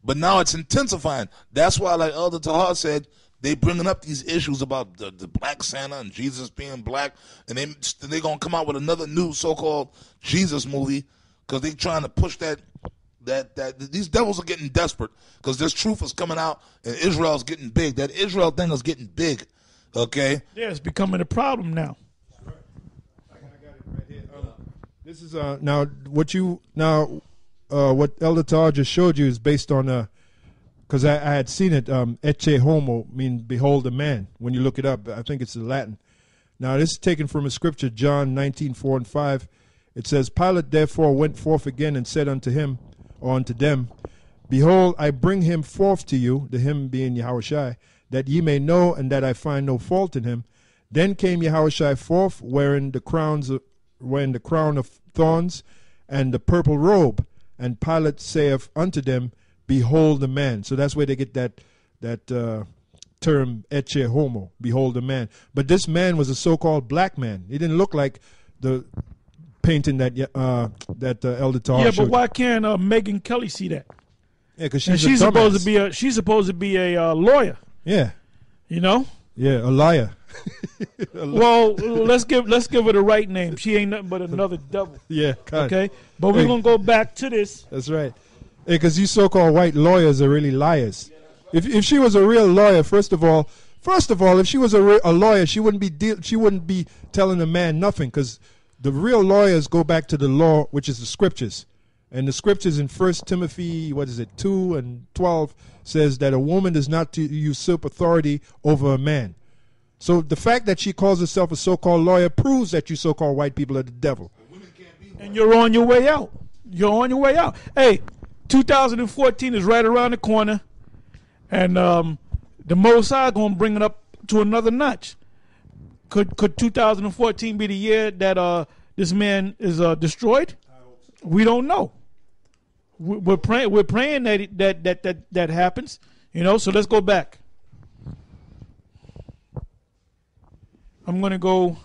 But now it's intensifying. That's why, like Elder Tahar said, they bringing up these issues about the, the black Santa and Jesus being black, and they they gonna come out with another new so-called Jesus movie because they trying to push that that that these devils are getting desperate because this truth is coming out and Israel's getting big. That Israel thing is getting big. Okay, Yeah, it's becoming a problem now. This is uh now what you now uh what Elder Tar just showed you is based on uh because I, I had seen it um ecce homo mean behold a man when you look it up I think it's in Latin. Now this is taken from a scripture John nineteen four and five. It says Pilate therefore went forth again and said unto him or unto them, Behold, I bring him forth to you, the him being Yahushai, that ye may know and that I find no fault in him. Then came Yahushai forth, wearing the crowns of, wearing the crown of thorns and the purple robe. And Pilate saith unto them, Behold the man. So that's where they get that that uh, term ecce homo, behold the man. But this man was a so-called black man. He didn't look like the painting that uh, that uh, Elder Tar yeah, showed. but why can't uh, Megyn Kelly see that? Yeah, because she's, she's supposed to be a she's supposed to be a uh, lawyer. yeah, You know. yeah, a liar. Well, let's give let's give her the right name. She ain't nothing but another devil. Yeah, God. Okay, but we're Hey. gonna go back to this. That's right. Because these so-called white lawyers are really liars. If if she was a real lawyer, first of all, first of all, if she was a, a lawyer, she wouldn't be deal- she wouldn't be telling a man nothing. Because the real lawyers go back to the law, which is the scriptures, and the scriptures in First Timothy, what is it, two and twelve, says that a woman is not to usurp authority over a man. So the fact that she calls herself a so-called lawyer proves that you so-called white people are the devil. and you're on your way out. You're on your way out. Hey, 2014 is right around the corner, and um, the Mossad gonna bring it up to another notch. Could could 2014 be the year that uh, this man is uh, destroyed? We don't know. We- We're praying. We're praying that that that that that happens. You know. So let's go back. I'm gonna go.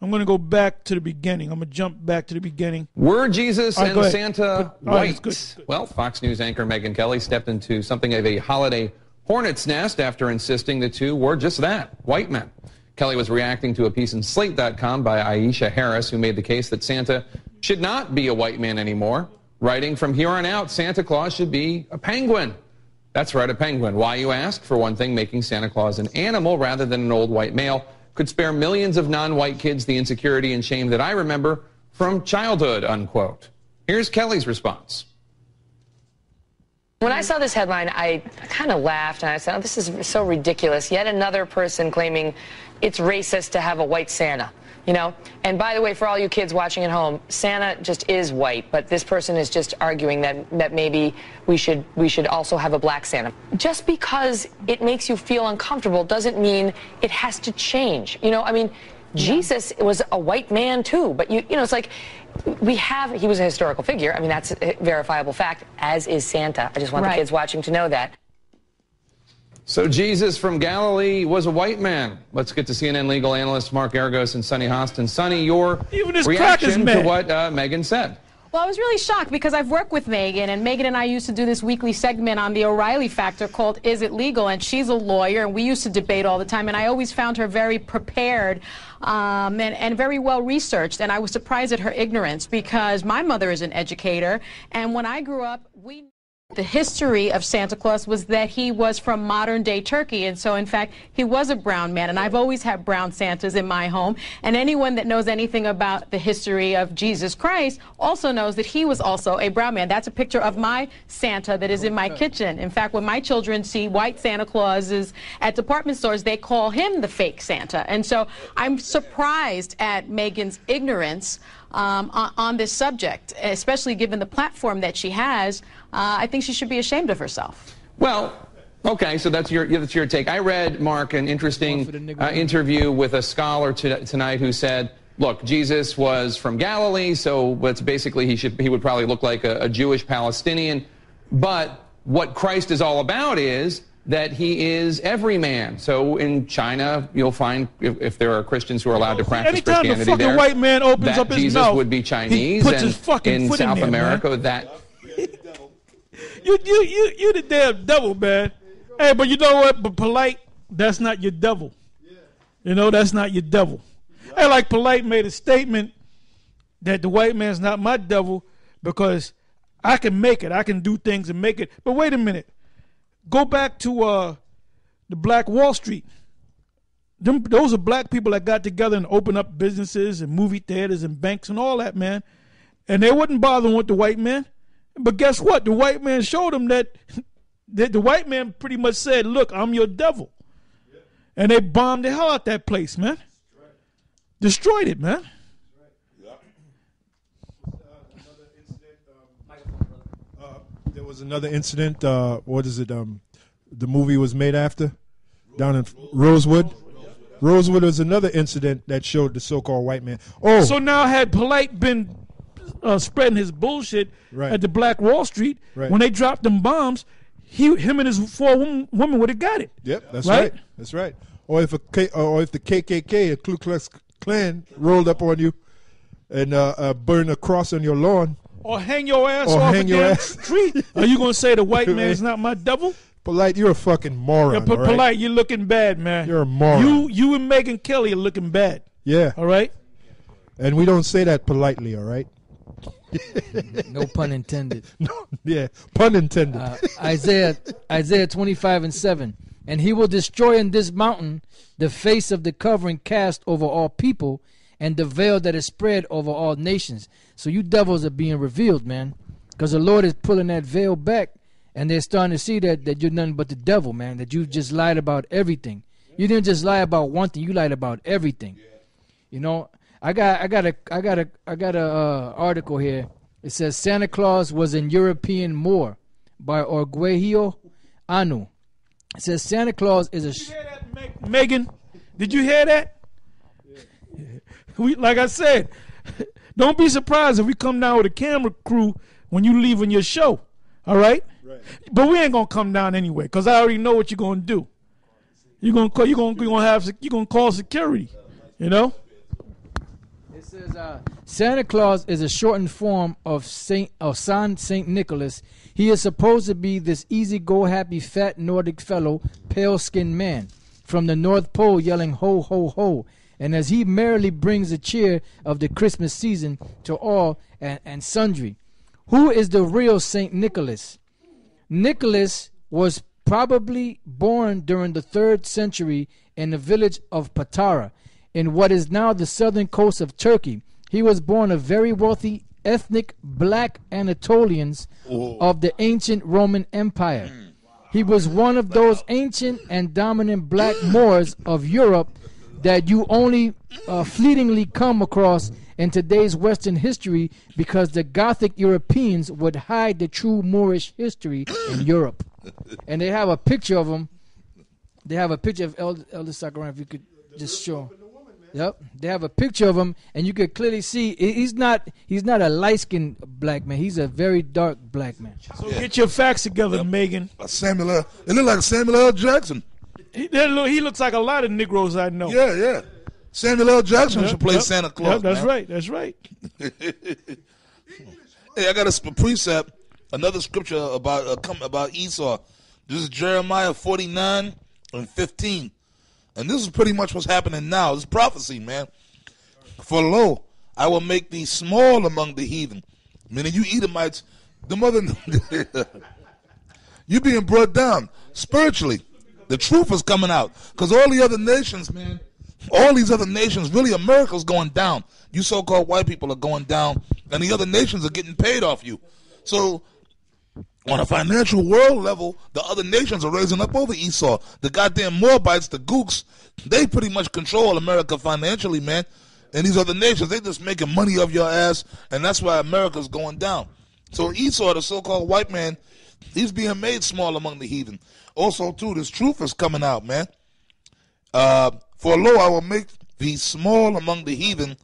I'm gonna go back to the beginning. I'm gonna jump back to the beginning. Were Jesus right, and. Santa right, white? it's good, good. Well, Fox News anchor Megyn Kelly stepped into something of a holiday hornet's nest after insisting the two were just that, white men. Kelly was reacting to a piece in Slate.com by Aisha Harris, who made the case that Santa should not be a white man anymore, writing, From here on out, Santa Claus should be a penguin. That's right, a penguin. Why, you ask? For one thing, making Santa Claus an animal rather than an old white male could spare millions of non-white kids the insecurity and shame that I remember from childhood, unquote. Here's Kelly's response. When I saw this headline, I kind of laughed and I said, oh, this is so ridiculous. Yet another person claiming it's racist to have a white Santa, you know? And by the way, for all you kids watching at home, Santa just is white, but this person is just arguing that, that maybe we should, we should also have a black Santa. Just because it makes you feel uncomfortable doesn't mean it has to change. You know, I mean, Jesus was a white man too, but you, you know, it's like we have, he was a historical figure. I mean, that's a verifiable fact, as is Santa. I just want Right. the kids watching to know that. So Jesus from Galilee was a white man. Let's get to CNN legal analyst Mark Geragos and Sunny Hostin. Sunny, your Even his reaction to what uh, Megyn said. Well, I was really shocked because I've worked with Megyn, and Megyn and I used to do this weekly segment on the O'Reilly Factor called Is It Legal? And she's a lawyer, and we used to debate all the time, and I always found her very prepared um, and, and very well researched. And I was surprised at her ignorance because my mother is an educator, and when I grew up, we The history of Santa Claus was that he was from modern day Turkey, and so in fact he was a brown man. And I've always had brown Santas in my home. And anyone that knows anything about the history of Jesus Christ also knows that he was also a brown man. That's a picture of my Santa that is in my kitchen. In fact, when my children see white Santa Clauses at department stores, they call him the fake Santa. And so I'm surprised at Megyn's ignorance um, on, on, this subject, especially given the platform that she has. Uh, I think she should be ashamed of herself. Well, Okay, so that's your that's your take. I read Mark an interesting uh, interview with a scholar tonight who said, "Look, Jesus was from Galilee, so it's basically he should he would probably look like a, a Jewish Palestinian, but what Christ is all about is that he is every man. So in China, you'll find if, if there are Christians who are allowed to practice Anytime Christianity the there, white man opens up his Jesus mouth, would be Chinese, he puts and his fucking in foot South in there, America, man. that you you you you the damn devil, man. Hey, but you know what? But Polight, that's not your devil. You know, that's not your devil. Hey, like Polight made a statement that the white man's not my devil because I can make it. I can do things and make it. But wait a minute. Go back to uh, the Black Wall Street. Them, those are black people that got together and opened up businesses and movie theaters and banks and all that, man. And they wouldn't bother with the white man. But guess what? The white man showed them that, that the white man pretty much said, Look, I'm your devil. And they bombed the hell out that place, man. Destroyed it, man. Was another incident. Uh, what is it? Um, the movie was made after down in Rosewood. Rosewood was another incident that showed the so-called white man. Oh, So now, had Polight been uh, spreading his bullshit Right. at the Black Wall Street, Right. when they dropped them bombs, he, him and his four women, women would have got it. Yep, that's Right? right. That's right. Or if a K, or if the KKK, the Ku Klux Klan, rolled up on you and uh, uh, burned a cross on your lawn, Or hang your ass Or off hang a your damn ass. tree. Are you gonna say the white man's not my devil? Polight, you're a fucking moron. Yeah, but all right? Polight, you're looking bad, man. You're a moron. You you and Megyn Kelly are looking bad. Yeah, All right. and we don't say that politely. All right. No pun intended. No, Yeah, pun intended. Uh, Isaiah Isaiah 25 and 7. And he will destroy in this mountain the face of the covering cast over all people and the veil that is spread over all nations. So you devils are being revealed, man. Because the Lord is pulling that veil back and they're starting to see that, that you're nothing but the devil, man. That you just lied about everything. You didn't just lie about one thing, you lied about everything. You know, I got I got a I got a I got a uh, article here. It says Santa Claus was in European Moor by Orguejo Anu. It says Santa Claus is a sh- hear that, Meg- Megyn? Did you hear that? We, like I said, don't be surprised if we come down with a camera crew when you leaving your show. All right? But we ain't gonna come down anyway, cause I already know what you're gonna do. You're gonna call. You're gonna. You're gonna have. You're gonna call security. You know. It says uh, Santa Claus is a shortened form of Saint of San Saint Nicholas. He is supposed to be this easy go happy fat Nordic fellow, pale skinned man from the North Pole yelling ho ho ho. And as he merrily brings the cheer of the Christmas season to all and, and sundry. Who is the real Saint Nicholas? Nicholas was probably born during the third century in the village of Patara, in what is now the southern coast of Turkey. He was born of very wealthy ethnic black Anatolians of the ancient Roman Empire. Hmm. He was one of those ancient and dominant black Moors of Europe that you only uh, fleetingly come across in today's Western history because the Gothic Europeans would hide the true Moorish history in Europe. And they have a picture of him. They have a picture of Elder, Elder Sakaran, if you could just show. Yep, they have a picture of him, and you could clearly see he's not he's not a light skinned black man. He's a very dark black man. So get your facts together, Megyn. Uh, Samuel L. It looked like Samuel L. Jackson. He, look- he looks like a lot of Negroes I know. Yeah, yeah. Samuel L. Jackson Yep, should play yep, Santa Claus. yep, that's man. right. That's right. Hey, I got a precept, another scripture about uh, come about Esau. This is Jeremiah forty nine and fifteen, and this is pretty much what's happening now. This is prophecy, man. For lo, I will make thee small among the heathen, meaning you Edomites. The mother, You're being brought down spiritually. The truth is coming out because all the other nations, man, all these other nations, really, America's going down. You so-called white people are going down, and the other nations are getting paid off you. So on a financial world level, the other nations are raising up over Esau. The goddamn Moabites, the Gooks, they pretty much control America financially, man. And these other nations, they just making money off your ass, and that's why America's going down. So Esau, the so-called white man, he's being made small among the heathen. Also, too, this truth is coming out, man. Uh, for lo, I will make thee small among the heathen,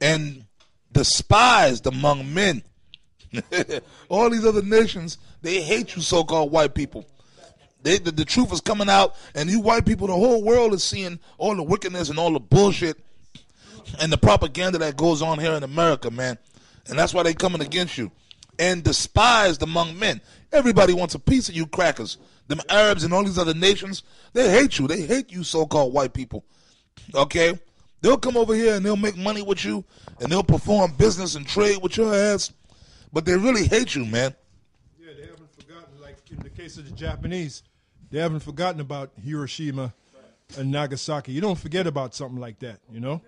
and despised among men. All these other nations, they hate you, so-called white people. They, the, the truth is coming out, and you white people, the whole world is seeing all the wickedness and all the bullshit and the propaganda that goes on here in America, man. And that's why they coming against you. And despised among men. Everybody wants a piece of you crackers. Them Arabs and all these other nations, they hate you. They hate you so-called white people. Okay? They'll come over here and they'll make money with you and they'll perform business and trade with your ass. But they really hate you, man. Yeah, they haven't forgotten, like in the case of the Japanese, they haven't forgotten about Hiroshima and Nagasaki. You don't forget about something like that, you know?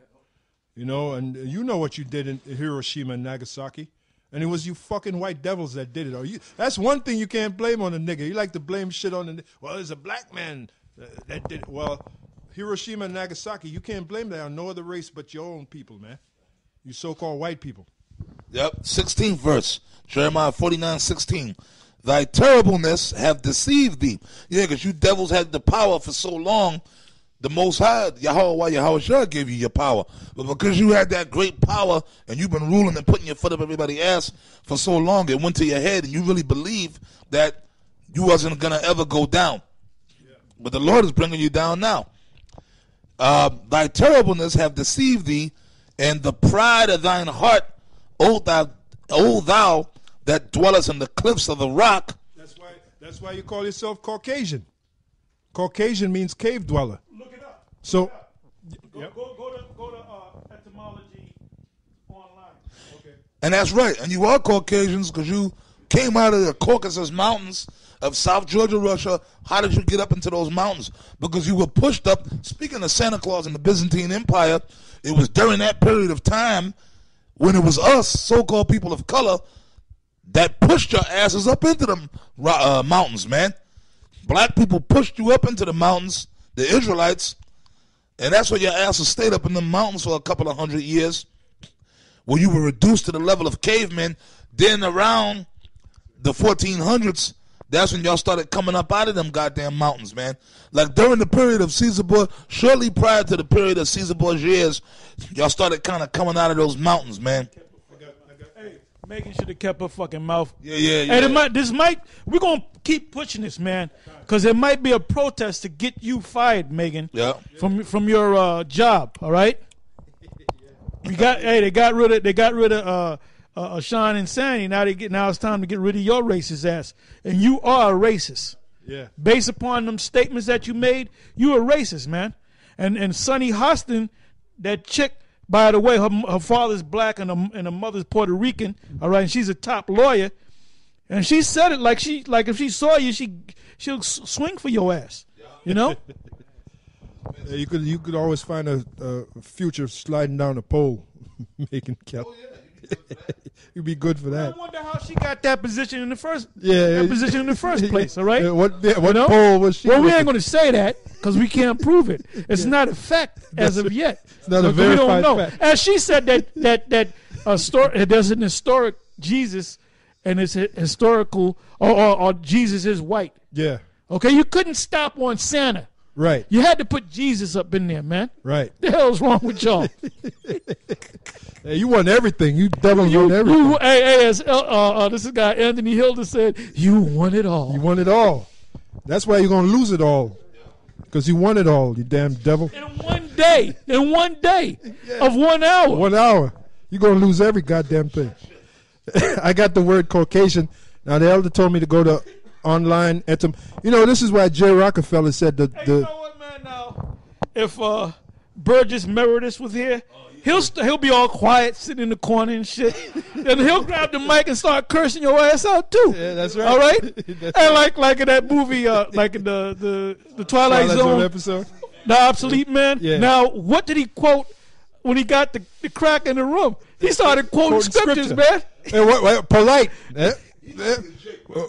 You know, and you know what you did in Hiroshima and Nagasaki. And it was you fucking white devils that did it. Or you, that's one thing you can't blame on a nigga. You like to blame shit on the well, it's a black man that did it. Well, Hiroshima and Nagasaki, you can't blame that on no other race but your own people, man. You so-called white people. Yep, 16th verse, Jeremiah 49, 16. Thy terribleness have deceived thee. Yeah, because you devils had the power for so long. The Most High, Yahweh, Yahweh Shah gave you your power. But because you had that great power and you've been ruling and putting your foot up everybody's ass for so long, it went to your head and you really believe that you wasn't going to ever go down. But the Lord is bringing you down now. Uh, thy terribleness have deceived thee, and the pride of thine heart, O thou, o thou that dwellest in the cliffs of the rock. That's why. That's why you call yourself Caucasian. Caucasian means cave dweller. Look it up. So, Go, Yep. go, go to go to uh, etymology online. Okay. And that's right. And you are Caucasians because you came out of the Caucasus Mountains of South Georgia, Russia. How did you get up into those mountains? Because you were pushed up. Speaking of Santa Claus and the Byzantine Empire, it was during that period of time when it was us, so called people of color, that pushed your asses up into the uh, mountains, man. Black people pushed you up into the mountains, the Israelites, and that's why your asses stayed up in the mountains for a couple of hundred years where you were reduced to the level of cavemen. Then around the 1400s, that's when y'all started coming up out of them goddamn mountains, man. Like during the period of Caesar Borgia, shortly prior to the period of Caesar Borgia's, y'all started kind of coming out of those mountains, man. Hey, Megyn should have kept her fucking mouth. Yeah, yeah, yeah. Hey, this might. We're gonna keep pushing this, man, because there might be a protest to get you fired, Megyn. Yeah. From from your uh, job. All right. We got. hey, they got rid of. They got rid of. Uh, uh, Sean and Sandy. Now they get. Now it's time to get rid of your racist ass. And you are a racist. yeah. Based upon them statements that you made, you a racist, man. And and Sunny Hostin, that chick. By the way, her, her father's black and her, and her mother's Puerto Rican. All right, and she's a top lawyer, and she said it like she like if she saw you, she she'll swing for your ass. You know? Yeah, you could you could always find a, a future sliding down a pole, making kelp. You'd be good for that. I wonder how she got that position in the first Yeah, that position in the first place. All right. Yeah, what yeah, what You know? pole was she? Well, we ain't going to say that because we can't prove it. It's not a fact as of yet. It's not a verified we don't know. fact. As she said that that that uh, story, there's an historic Jesus, and it's historical or, or, or Jesus is white. Yeah, Okay, you couldn't stop on Santa. right, You had to put Jesus up in there, man. right. The hell's wrong with y'all? Hey, you want everything. You devils you, want everything. you, hey, hey, as uh, uh, uh, this guy Anthony Hilda said, you want it all. You want it all. That's why you're gonna lose it all. Because you want it all, you damn devil. in one day, in one day of one hour. One hour. You're gonna lose every goddamn thing. I got the word Caucasian. Now the elder told me to go to online etym. You know, this is why Jay Rockefeller said the Hey, you the know what, man? Now, if uh, Burgess Meredith was here, he'll st- he'll be all quiet, sitting in the corner and shit, and he'll grab the mic and start cursing your ass out too. Yeah, that's right. All right, That's and like like in that movie, uh, like in the the the Twilight, Twilight Zone, Zone episode. the obsolete man. Yeah. Now, what did he quote when he got the, the crack in the room? He started quoting, Quoting scriptures, scripture. man. Hey, what, what, Polight. Eh? Eh? Uh,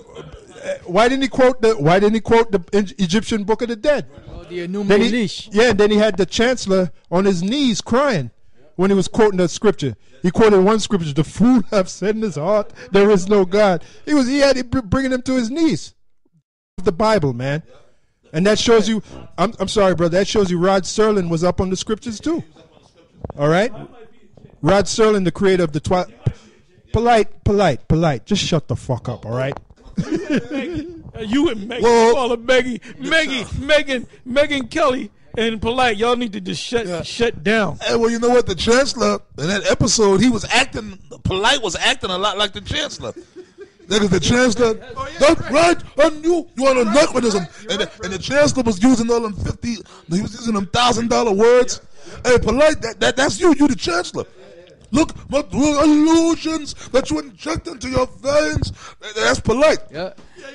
Why didn't he quote the Why didn't he quote the Egyptian Book of the Dead? Oh, the Enuma Then he, yeah, and then he had the chancellor on his knees crying when he was quoting that scripture. He quoted one scripture: "The fool have said in his heart, there is no God." He was he had it br- bringing him to his knees. The Bible, man, and that shows you. I'm I'm sorry, brother. That shows you Rod Serling was up on the scriptures too. All right, Rod Serling, the creator of the Twilight. Polight, Polight, Polight. Just shut the fuck up, all right? You and Megyn, Well- call her Maggie, Maggie, Megyn, Megyn Kelly, and Polight. Y'all need to just shut shut down. Hey, well, you know what? The chancellor in that episode, he was acting. Polight was acting a lot like the chancellor. Niggas, the chancellor, that's right, and you, you on anachronism. And the, and the chancellor was using all them 50, he was using them thousand dollar words. Hey, Polight, that, that, that's you, you the chancellor. Look, what illusions that you inject into your veins. That's Polight. Yeah.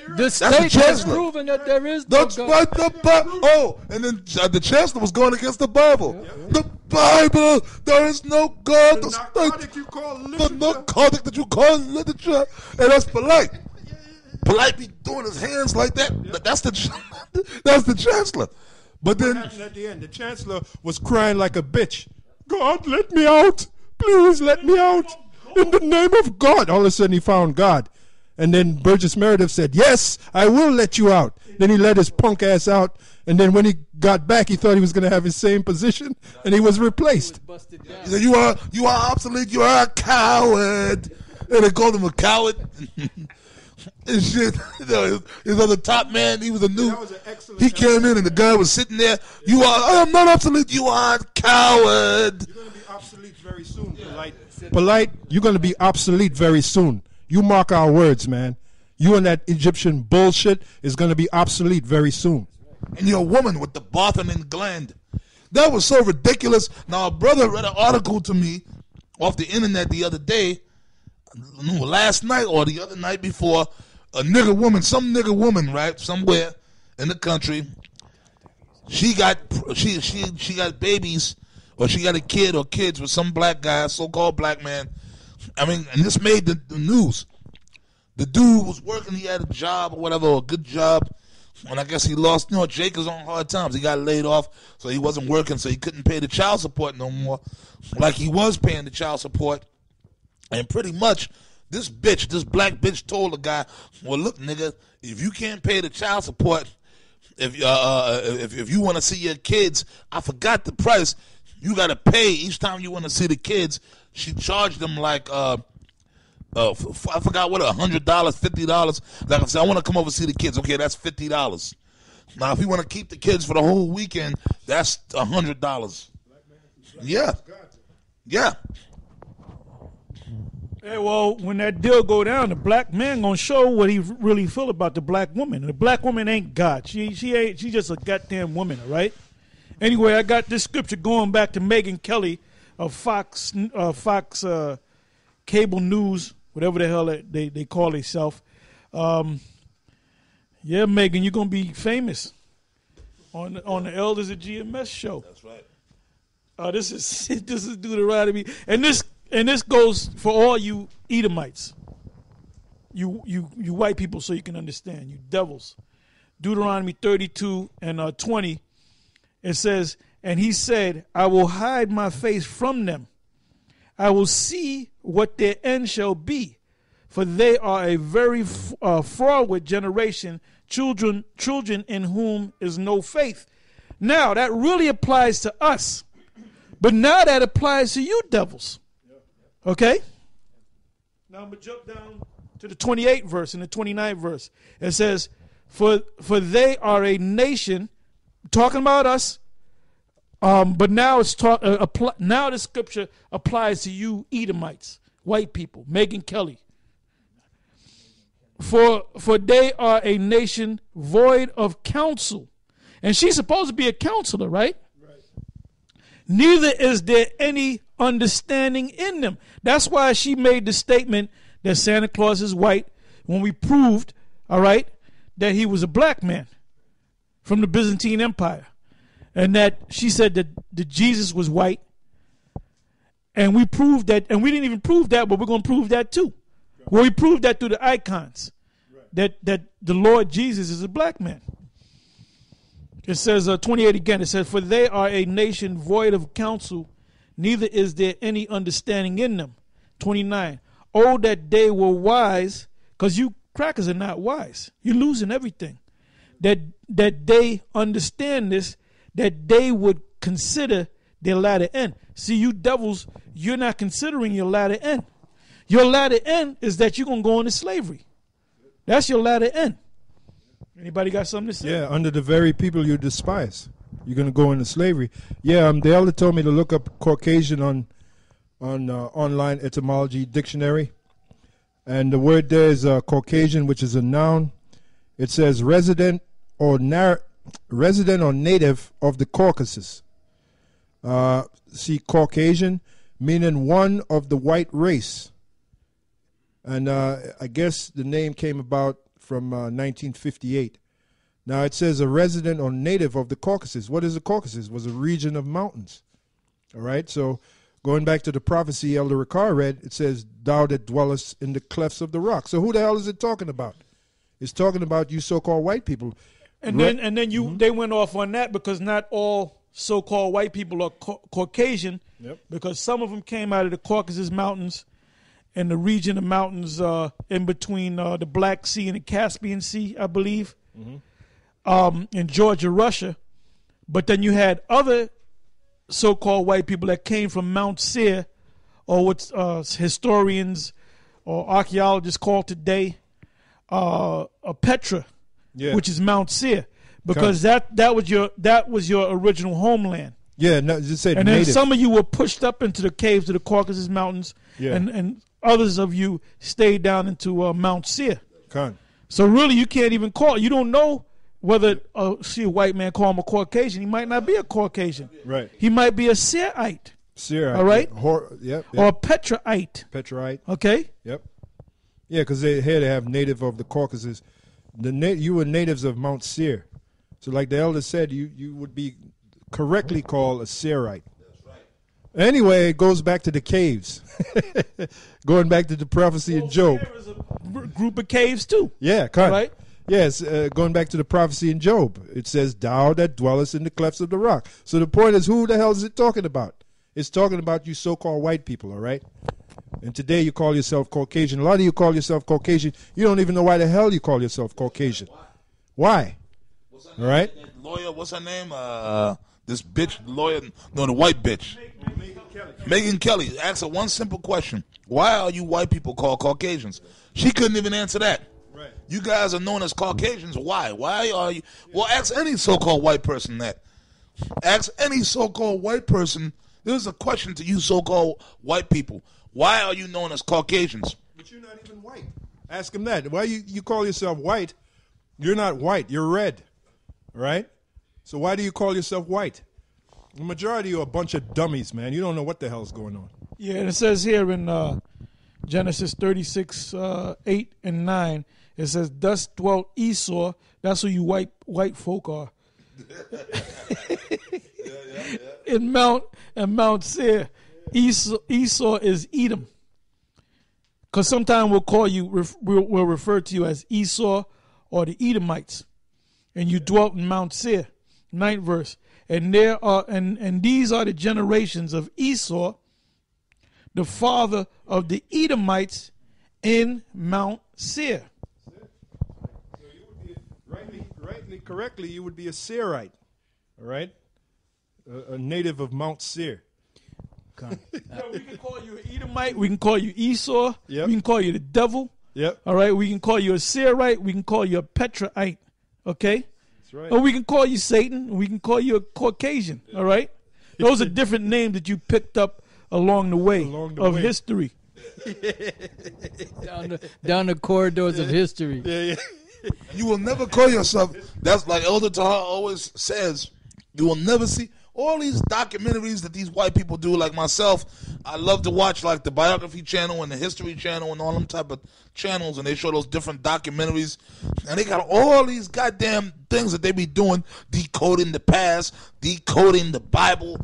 The the state has chancellor. proven that there is no That's God. right, the Bible. Oh, and then uh, the chancellor was going against the Bible. The Bible. There is no God. The, state, you call the narcotic that you call literature, and that's Polight. Polight be doing his hands like that. Th- That's the that's the chancellor. But then at the end, the chancellor was crying like a bitch. God, let me out. Please let me out. In the name of God. All of a sudden, he found God. And then Burgess Meredith said, Yes, I will let you out. Then he let his punk ass out. And then when he got back, he thought he was going to have his same position. And he was replaced. Down. he said, "You are you are obsolete. You are a coward." And they called him a coward. and shit. You know, his, other top man, he was a new. Was He came in and the guy was sitting there. You are. I am not obsolete. You are a coward. You're going to be obsolete very soon, Polight. Polight, you're going to be obsolete very soon. You mark our words, man. You and that Egyptian bullshit is going to be obsolete very soon. and you're a woman with the Bartholin gland. That was so ridiculous. Now, a brother read an article to me off the internet the other day, last night or the other night before. A nigger woman, some nigger woman, right, somewhere in the country. She got she she she got babies, or she got a kid or kids with some black guy, so-called black man. I mean, and this made the, the news. The dude was working; he had a job or whatever, or a good job. And I guess he lost. You know, Jake is on hard times. He got laid off, so he wasn't working, so he couldn't pay the child support no more, like he was paying the child support. And pretty much, this bitch, this black bitch, told the guy, "Well, look, nigga, if you can't pay the child support, if uh, uh if if you want to see your kids, I forgot the price. You got to pay each time you want to see the kids." She charged them like uh uh, forgot what a hundred dollars, fifty dollars. Like I said, I want to come over and see the kids. Okay, that's fifty dollars. Now, if you want to keep the kids for the whole weekend, that's a hundred dollars. Yeah, yeah. Hey, well, when that deal go down, the black man gonna show what he really feel about the black woman. And the black woman ain't God. She she ain't. She just a goddamn woman, all right. Anyway, I got this scripture going back to Megyn Kelly of Fox uh, Fox uh, Cable News, whatever the hell they they, call themselves. Um, yeah, Megyn, you're gonna be famous on on the Elders of GMS show. That's right. Oh, this is this is Deuteronomy, and this and this goes for all you Edomites, you you you white people, so you can understand, you devils. Deuteronomy thirty-two and uh, twenty, it says, "And he said, I will hide my face from them. I will see what their end shall be, for they are a very uh, froward generation, children children in whom is no faith." Now that really applies to us. But now that applies to you devils. Okay? Now I'm going to jump down to the 28th verse and the 29th verse. It says, For for they are a nation, talking about us, um, but now it's talk, uh, apply, now the scripture applies to you Edomites, white people, Megyn Kelly. For for they are a nation void of counsel. And she's supposed to be a counselor, right? Neither is there any understanding in them. That's why she made the statement that Santa Claus is white when we proved, all right, that he was a black man from the Byzantine Empire. And that she said that, that Jesus was white. And we proved that, and we didn't even prove that, but we're going to prove that too. Well, we proved that through the icons, that, that the Lord Jesus is a black man. It says, uh, 28 again, it says, For they are a nation void of counsel, neither is there any understanding in them. 29. Oh, that they were wise, because you crackers are not wise. You're losing everything. That, that they understand this, that they would consider their latter end. See, you devils, you're not considering your latter end. Your latter end is that you're going to go into slavery. That's your latter end. Anybody got something to say? Yeah, under the very people you despise, you're gonna go into slavery. Yeah, um, the elder told me to look up Caucasian on on uh, online etymology dictionary, and the word there is uh, Caucasian, which is a noun. It says resident or nar- resident or native of the Caucasus. Uh, see, Caucasian meaning one of the white race, and uh, I guess the name came about from uh, 1958. Now it says a resident or native of the Caucasus. What is the Caucasus? It was a region of mountains. All right. So going back to the prophecy Elder Ricard read, it says, "Thou that dwellest in the clefts of the rock." So who the hell is it talking about? It's talking about you so-called white people. And Re- then and then you they went off on that because not all so-called white people are ca- Caucasian. Yep. Because some of them came out of the Caucasus Mountains and the region of mountains uh, in between uh, the Black Sea and the Caspian Sea, I believe, um, in Georgia, Russia. But then you had other so-called white people that came from Mount Seir, or what uh, historians or archaeologists call today uh, a Petra Yeah. which is Mount Seir, because that that was your that was your original homeland. yeah, no, just say And then native. some of you were pushed up into the caves of the Caucasus Mountains, Yeah. and and others of you stayed down into uh, Mount Seir. Con. So really, you can't even call. You don't know whether uh, see a white man call him a Caucasian. He might not be a Caucasian. Right. He might be a Seirite Sierra. All right. Hor- yep. or a yep. Petraite. Okay. Yep. Yeah, because they here they have native of the Caucasus. The na- you were natives of Mount Seir, so like the elder said, you you would be correctly called a Seirite. Anyway, it goes back to the caves. Going back to the prophecy of Job. There is a group of caves too. Yeah, cut. Right. Yes, uh, going back to the prophecy in Job, it says, "Thou that dwellest in the clefts of the rock." So the point is, who the hell is it talking about? It's talking about you so-called white people, all right? And today you call yourself Caucasian. A lot of you call yourself Caucasian. You don't even know why the hell you call yourself Caucasian. Why? All right. Lawyer, what's her name? Uh, this bitch lawyer, no, the white bitch. Megyn Kelly. Ask her one simple question: Why are you white people called Caucasians? She couldn't even answer that. Right. You guys are known as Caucasians. Why? Why are you? Well, ask any so-called white person that. Ask any so-called white person. There's a question to you, so-called white people. Why are you known as Caucasians? But you're not even white. Ask him that. Why you, you call yourself white? You're not white. You're red. right? So why do you call yourself white? The majority of you are a bunch of dummies, man. You don't know what the hell's going on. Yeah, and it says here in uh, Genesis 36, uh, 8 and 9, it says, Thus dwelt Esau. That's who you white white folk are. In Mount and Mount Seir, Esau, Esau is Edom. Because sometimes we'll call you, we'll, we'll refer to you as Esau or the Edomites. And you dwelt in Mount Seir. Ninth verse. And there are and, and these are the generations of Esau, the father of the Edomites in Mount Seir. So you would be rightly, rightly, correctly, you would be a Seirite, all right? A, a native of Mount Seir. Come. we can call you an Edomite. We can call you Esau. Yep. We can call you the devil. Yep, All right. We can call you a Seirite. We can call you a Petraite. Okay. that's right. Or we can call you Satan. We can call you a Caucasian. All right. Those are different names that you picked up along the way Along the of way. history. down the, down the corridors of history. Yeah, yeah. You will never call yourself. That's like Elder Tahar always says. You will never see all these documentaries that these white people do, like myself. I love to watch like the biography channel and the history channel and all them type of channels, and they show those different documentaries, and they got all these goddamn things that they be doing, decoding the past, decoding the Bible,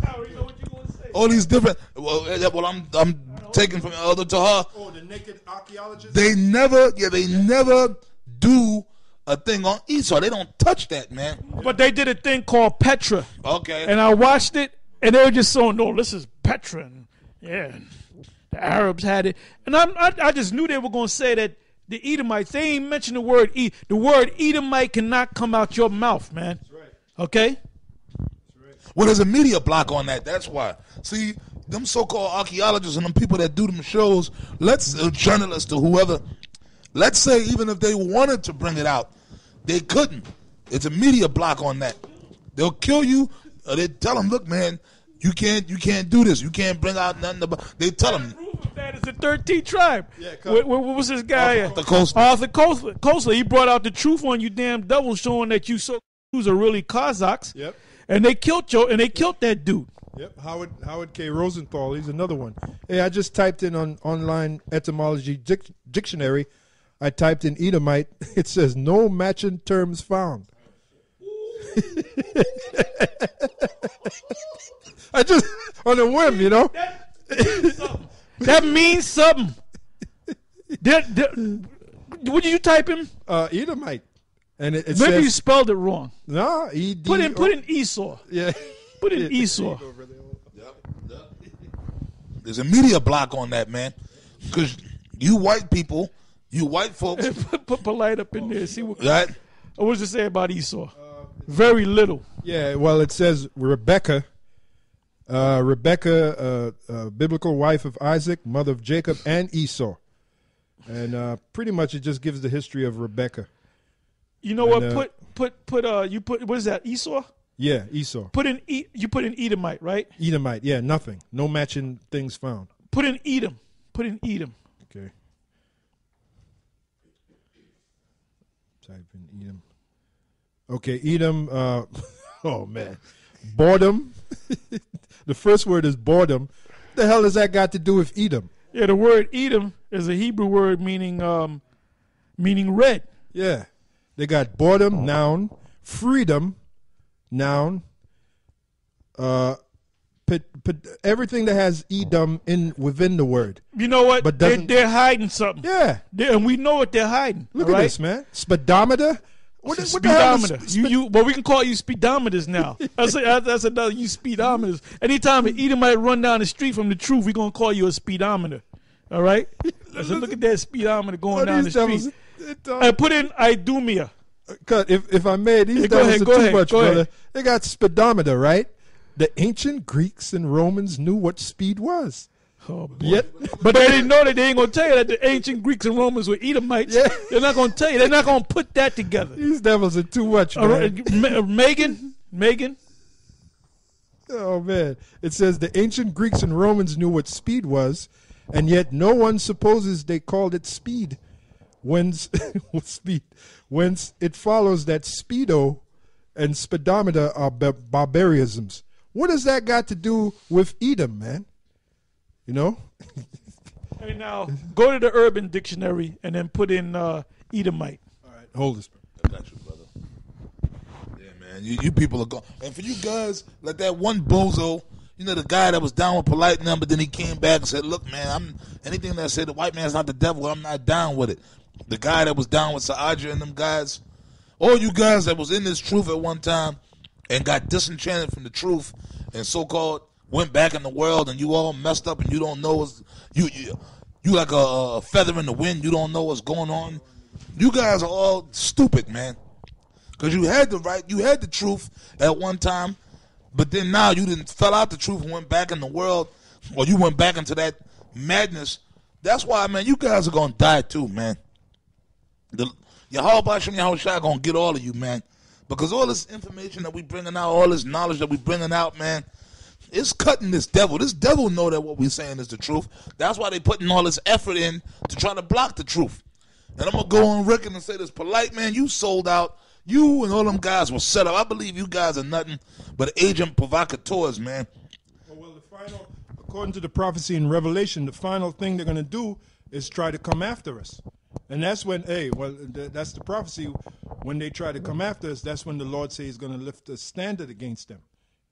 all these different. Well, eh, well I'm I'm taking from Elder Tahar. Oh, the naked archaeologist. They never, yeah, they never do a thing on Esau. They don't touch that, man. But they did a thing called Petra. Okay. And I watched it, and they were just so, no, this is Petra. And, yeah. The Arabs had it. And I'm, I, I just knew they were going to say that the Edomites, they ain't mention the word E. The word Edomite cannot come out your mouth, man. That's right. Okay? That's right. Well, there's a media block on that. That's why. See, them so-called archaeologists and them people that do them shows, let's uh, journalists or whoever, let's say even if they wanted to bring it out, they couldn't. It's a media block on that. They'll kill you. Or they tell them, look, man, you can't, you can't do this. You can't bring out nothing about. They tell them. Proof of that is the 13th tribe. Yeah, what, what, what was this guy? Arthur Koestler. Arthur Koestler. Koestler. He brought out the truth on you damn devil, showing that you so Jews are really Khazars. Yep. And they killed Joe, and they killed that dude. Yep, Howard Howard K. Rosenthal. He's another one. Hey, I just typed in on online etymology dic- dictionary. I typed in Edomite. It says no matching terms found. I just on a whim, you know. That means something. That, that, what did you type in? Uh, Edomite, and it, it Maybe you spelled it wrong. no. E D. Put in put in Esau. Yeah. Put in Esau. There's a media block on that, man. Because you white people, you white folks, put, put Polight up in there. See what, right? what does it say about Esau? Very little. Yeah, well, it says Rebecca, uh, Rebecca, uh, uh, biblical wife of Isaac, mother of Jacob and Esau, and uh, pretty much it just gives the history of Rebecca. You know what? And, uh, put put put uh you put what is that? Esau? Yeah, Esau, Put in e, you put in Edomite, right? Edomite. Yeah, nothing, no matching things found. Put in Edom. Put in Edom. Okay. Type in Edom. Okay, Edom. Uh, oh man, boredom. the first word is boredom. The hell has that got to do with Edom? Yeah, the word Edom is a Hebrew word meaning um meaning red. Yeah. They got boredom, noun, freedom, noun, uh, put, put, everything that has edom in within the word. You know what? But they're, they're hiding something. Yeah. They- and we know what they're hiding. Look at right? this, man. Speedometer? What, is speedometer. spe- you, you, well, we can call you speedometers now. That's, a, that's another. You speedometers. Anytime an Edomite run down the street from the truth, we're gonna call you a speedometer. All right. I said, look at that speedometer going down the street. I uh, uh, put in Idumea. Uh, cut. If if I may, these Yeah, ahead, are too ahead, much, brother. ahead. They got speedometer, right? The ancient Greeks and Romans knew what speed was. Oh, boy. Yet, But they didn't know that they ain't gonna tell you that the ancient Greeks and Romans were Edomites. Yeah. They're not gonna tell you. They're not gonna put that together. these devils are too much, man. right, Ma- uh, Megyn, Megyn. Oh man! It says the ancient Greeks and Romans knew what speed was, and yet no one supposes they called it speed. Whence speed? Whence it follows that speedo and speedometer are bar- barbarisms. What does that got to do with Edom, man? You know? Hey, now go to the Urban Dictionary and then put in uh, Edomite. All right, hold this. I got you, brother. Yeah, man. You, you people are going. And for you guys, like that one bozo, you know, the guy that was down with Polight number, then he came back and said, "Look, man, I'm anything that said the white man's not the devil. I'm not down with it." The guy that was down with Saaja and them guys, all you guys that was in this truth at one time and got disenchanted from the truth and so-called went back in the world and you all messed up and you don't know what's you you, you like a, a feather in the wind. You don't know what's going on. You guys are all stupid, man. Because you had the right, you had the truth at one time, but then now you didn't fell out the truth and went back in the world, or you went back into that madness. That's why, man, you guys are gonna die too, man. The Yahweh Shem Yahushua gonna get all of you, man, because all this information that we bringing out, all this knowledge that we bringing out, man, it's cutting this devil. This devil know that what we're saying is the truth. That's why they putting all this effort in to try to block the truth. And I'm gonna go on record and say this Polight man, you sold out. You and all them guys were set up. I believe you guys are nothing but agent provocateurs, man. Well, the final, according to the prophecy in Revelation, the final thing they're to do is try to come after us. And that's when, hey, well, th- that's the prophecy. When they try to come after us, that's when the Lord says he's going to lift a standard against them.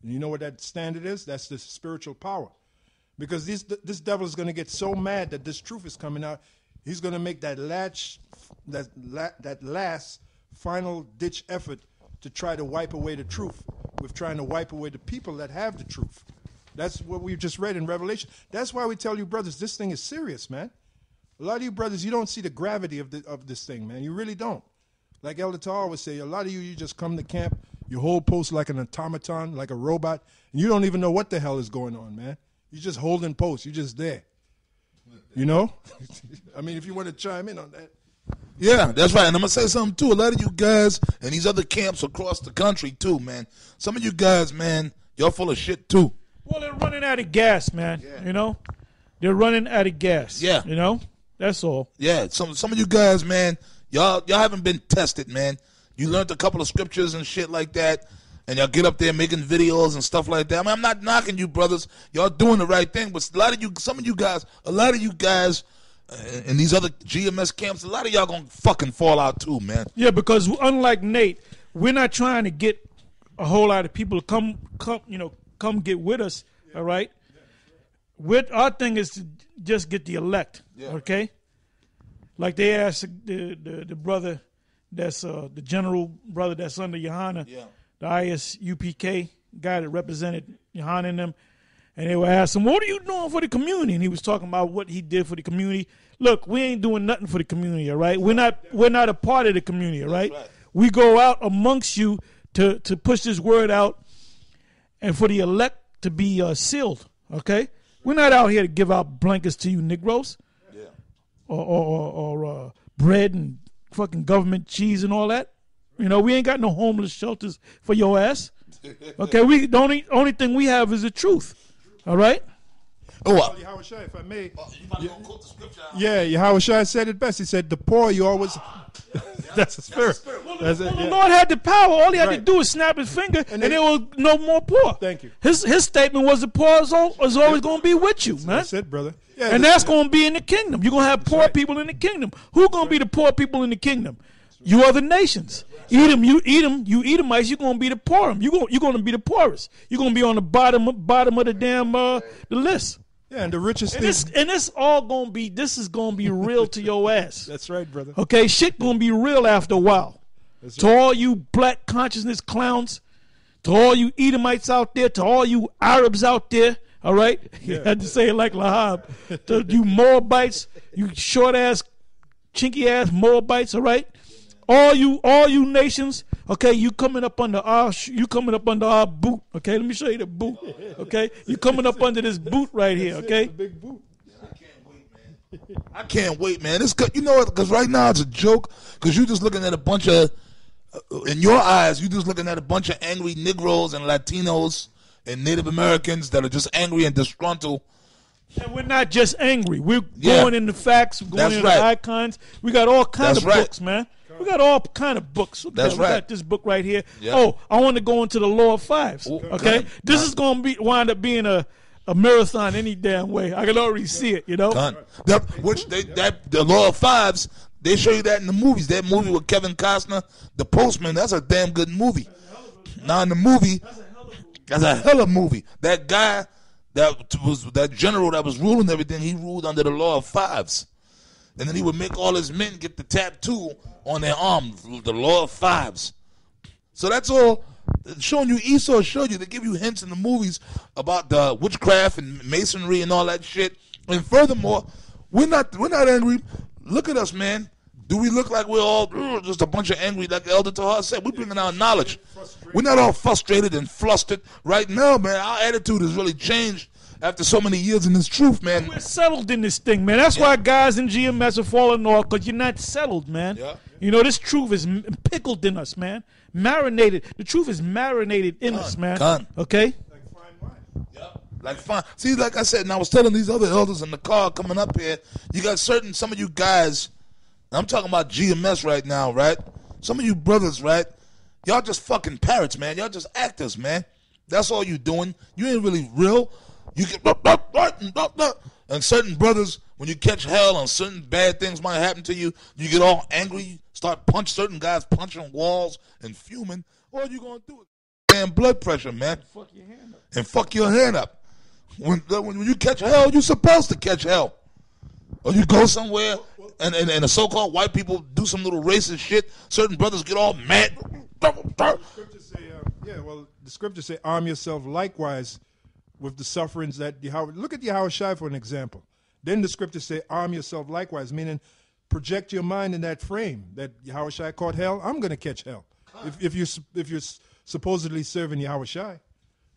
And you know what that standard is? That's the spiritual power. Because this, this devil is going to get so mad that this truth is coming out, he's going to make that last, that, that last final ditch effort to try to wipe away the truth with trying to wipe away the people that have the truth. That's what we just read in Revelation. That's why we tell you, brothers, this thing is serious, man. A lot of you brothers, you don't see the gravity of, the, of this thing, man. You really don't. Like Elder Tar would say, a lot of you, you just come to camp, you hold post like an automaton, like a robot, and you don't even know what the hell is going on, man. You're just holding post. You're just there. You know? I mean, if you want to chime in on that. Yeah, that's right. And I'm gonna say something too. A lot of you guys and these other camps across the country too, man. Some of you guys, man, y'all full of shit too. Well, they're running out of gas, man. You know, they're running out of gas. Yeah. You know, that's all. Yeah, some some of you guys, man, y'all y'all haven't been tested, man. You learned a couple of scriptures and shit like that, and y'all get up there making videos and stuff like that. I mean, I'm not knocking you, brothers. Y'all doing the right thing, but a lot of you, some of you guys, a lot of you guys uh, in these other GMS camps, a lot of y'all gonna fucking fall out too, man. Yeah, because unlike Nate, we're not trying to get a whole lot of people to come, come, you know, come get with us. All right. With our thing is to just get the elect. Okay. Like they asked the the, the brother that's uh, the general brother that's under Johanna, Yeah. the ISUPK guy that represented Johanna and them, and they were asking, "What are you doing for the community?" And he was talking about what he did for the community. Look, we ain't doing nothing for the community, all right? We're not we're not a part of the community, all right? right. We go out amongst you to to push this word out, and for the elect to be uh, sealed, okay? We're not out here to give out blankets to you Negroes Yeah. or or, or, or uh, bread and fucking government cheese and all that. You know, we ain't got no homeless shelters for your ass. Okay, we the only only thing we have is the truth. All right. Oh, uh, Yahweh Shai, if I may. you probably gonna quote the scripture. Yeah, Yahweh Shai said it best. He said, the poor you always. That's a spirit. That's it, Well, the. Lord had the power. All he had to do was snap his finger, and, they- there was no more poor. Thank you. His his statement was the poor is, al- is always going to be with you, man. That's it, brother. Yeah, and the- that's going to be in the kingdom. You're going to have poor right. people in the kingdom. Who going to be the poor people in the kingdom? You other nations. Edom, you Edom, you Edomites, you're going to be the poor. You going you're going to be the poorest. You're going to be on the bottom of, bottom of the damn uh, the list. Yeah, and the richest And thing. this and this all going to be this is going to be real to your ass. That's right, brother. Okay, shit gonna be real after a while. That's to all you black consciousness clowns, to all you Edomites out there, to all you Arabs out there, all right? You had to say it like Lahab. to you Moabites, you short ass, chinky ass Moabites, all right? All you, all you nations, okay? You coming up under our, you coming up under our boot, okay? Let me show you the boot, okay? You coming up under this boot right here, okay? Big boot. I can't wait, man. I can't wait, man. It's good. You know what? Because right now it's a joke. Because you're just looking at a bunch of, uh, in your eyes, you're just looking at a bunch of angry Negroes and Latinos and Native Americans that are just angry and disgruntled. And we're not just angry. We're Yeah. going into facts. We're going That's into right. icons. We got all kinds That's of right. books, man. We got all kind of books. Okay, That's we right. got this book right here. Yeah. Oh, I want to go into the law of fives. Ooh, okay, this is going to be wind up being a, a marathon any damn way. I can already see it. You know. That, which they that the law of fives. They show you that in the movies. That movie with Kevin Costner, The Postman. That's a damn good movie. Now in the movie, that's a hell of a movie. That guy that was that general that was ruling everything. He ruled under the law of fives, and then he would make all his men get the tattoo on their arm, the law of fives. So that's all. Showing you Esau showed you. They give you hints in the movies about the witchcraft and masonry and all that shit. And furthermore, we're not we're not angry. Look at us, man. Do we look like we're all just a bunch of angry, like Elder Tahar said? We're bringing our knowledge. We're not all frustrated and flustered right now, man. Our attitude has really changed after so many years in this truth, man. We're settled in this thing, man. That's why guys in GMS are falling off because you're not settled, man. Yeah. You know, this truth is m- pickled in us, man. Marinated. The truth is marinated in us, man. Con. Okay? Like fine wine. Yep. Like fine. See, like I said, and I was telling these other elders in the car coming up here, you got certain some of you guys. I'm talking about GMS right now, right? Some of you brothers, right? Y'all just fucking parrots, man. Y'all just actors, man. That's all you doing. You ain't really real. You get and certain brothers, when you catch hell and certain bad things might happen to you, you get all angry, start punch certain guys punching walls and fuming. All you gonna do damn blood pressure, man. And Fuck your hand up. And fuck your hand up. When when you catch hell, you're supposed to catch hell. Or you go somewhere and, and, and the so-called white people do some little racist shit. Certain brothers get all mad. The Scriptures say, uh, yeah, well, the scriptures say, arm yourself likewise with the sufferings that Yahweh. Look at Yahweh Shai for an example. Then the scriptures say, arm yourself likewise, meaning project your mind in that frame that Yahweh Shai caught hell. I'm going to catch hell if, if you if you're supposedly serving Yahweh Shai.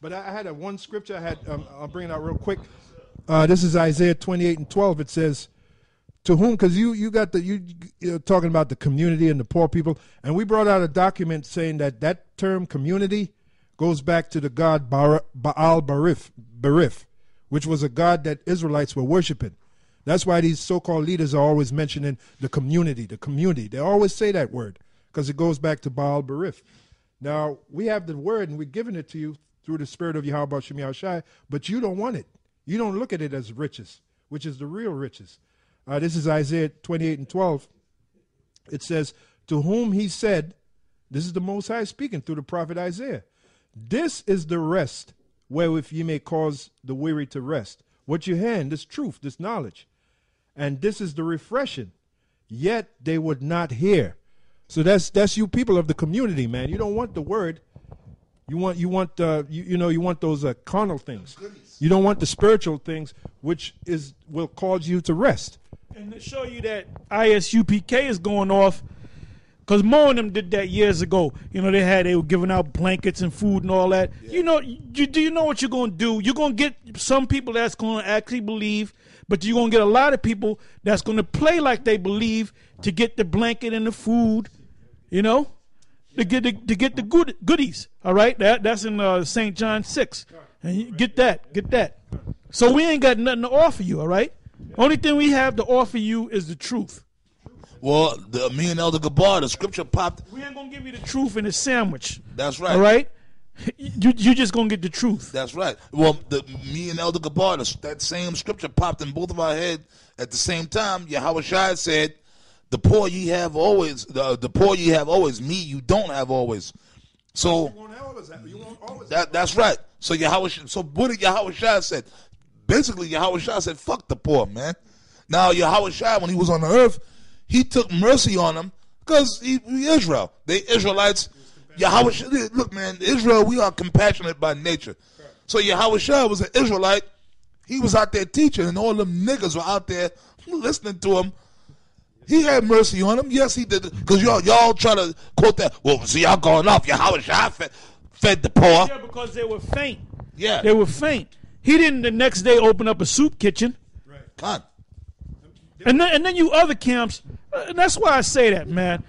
But I, had a one scripture. I had. Um, I'll bring it out real quick. Uh, this is Isaiah 28 and 12. It says, "To whom?" Because you you got the you you're talking about the community and the poor people, and we brought out a document saying that that term community goes back to the god Baal Barif, Barif, which was a god that Israelites were worshiping. That's why these so-called leaders are always mentioning the community, the community. They always say that word because it goes back to Baal Barif. Now we have the word and we're giving it to you through the spirit of Yahweh Shem Yahushai, but you don't want it. You don't look at it as riches, which is the real riches. Uh, this is Isaiah 28 and 12. It says, To whom he said, This is the Most High speaking through the prophet Isaiah. This is the rest wherewith ye may cause the weary to rest. What you hand, this truth, this knowledge. And this is the refreshing. Yet they would not hear. So that's that's you people of the community, man. You don't want the word. You want you want uh, you, you know you want those uh, carnal things. You don't want the spiritual things, which is will cause you to rest. And to show you that ISUPK is going off, because Mo and them did that years ago. You know, they had they were giving out blankets and food and all that. You know, you do you know what you're gonna do? You're gonna get some people that's gonna actually believe, but you're gonna get a lot of people that's gonna play like they believe to get the blanket and the food. You know, to get the, to get the good goodies. All right, that that's in uh, Saint John six, and you get that, get that. So we ain't got nothing to offer you. All right, only thing we have to offer you is the truth. Well, the, me and Elder Gabar, the scripture popped. We ain't gonna give you the truth in a sandwich. That's right. All right, you you just gonna get the truth. That's right. Well, the, me and Elder Gabar, the, that same scripture popped in both of our head at the same time. Yahweh Shai said, "The poor ye have always, the, the poor ye have always. Me, you don't have always." So that that's right. So Yahweh, so what did Yahweh Shai said? Basically, Yahweh Shai said, "Fuck the poor, man." Now Yahweh Shai, when he was on the earth, he took mercy on them because he, Israel. They Israelites. Yahweh, look, man, Israel, we are compassionate by nature. So Yahweh was an Israelite. He was out there teaching, and all them niggas were out there listening to him. He had mercy on them. Yes, he did. Because y'all, y'all try to quote that. Well, see, y'all going off. Yahweh fed, fed the poor. Yeah, because they were faint. Yeah. They were faint. He didn't the next day open up a soup kitchen. God. And then, and then you other camps, and that's why I say that, man.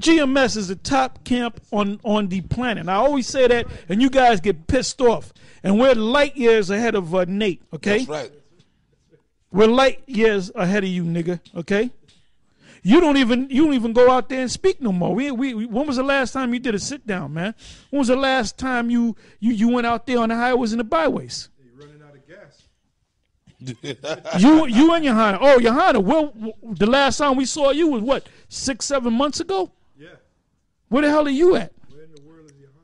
GMS is the top camp on, on the planet. And I always say that, and you guys get pissed off. And we're light years ahead of uh, Nate, okay? That's right. We're light years ahead of you, nigga, okay? You don't even you don't even go out there and speak no more. We, we, we- when was the last time you did a sit down, man? When was the last time you you, you went out there on the highways and the byways? running out of gas. you you and Johanna. Oh, Johanna, well, the last time we saw you was what six seven months ago. Yeah. Where the hell are you at? Where in the world is Johanna?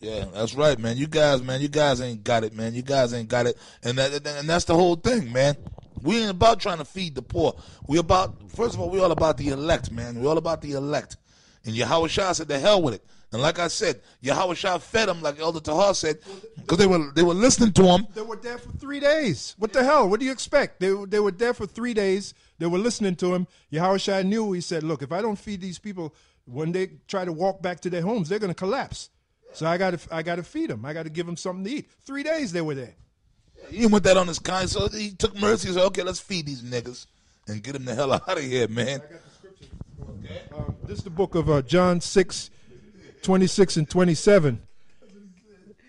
Yeah, that's right, man. You guys, man, you guys ain't got it, man. You guys ain't got it, and that, and that's the whole thing, man. We ain't about trying to feed the poor. We about first of all, we all about the elect, man. We all about the elect. And Yahweh Shah said, "The hell with it." And like I said, Yahweh Shah fed them, like Elder Tahar said, because they were they were listening to him. They were there for three days. What the hell? What do you expect? They, they were there for three days. They were listening to him. Yahushua knew. He said, "Look, if I don't feed these people, when they try to walk back to their homes, they're going to collapse. So I got to I got to feed them. I got to give them something to eat. Three days they were there. He didn't that on his kind, so he took mercy. He said, "Okay, let's feed these niggas and get them the hell out of here, man." Um, this is the book of uh, John 6, 26 and 27.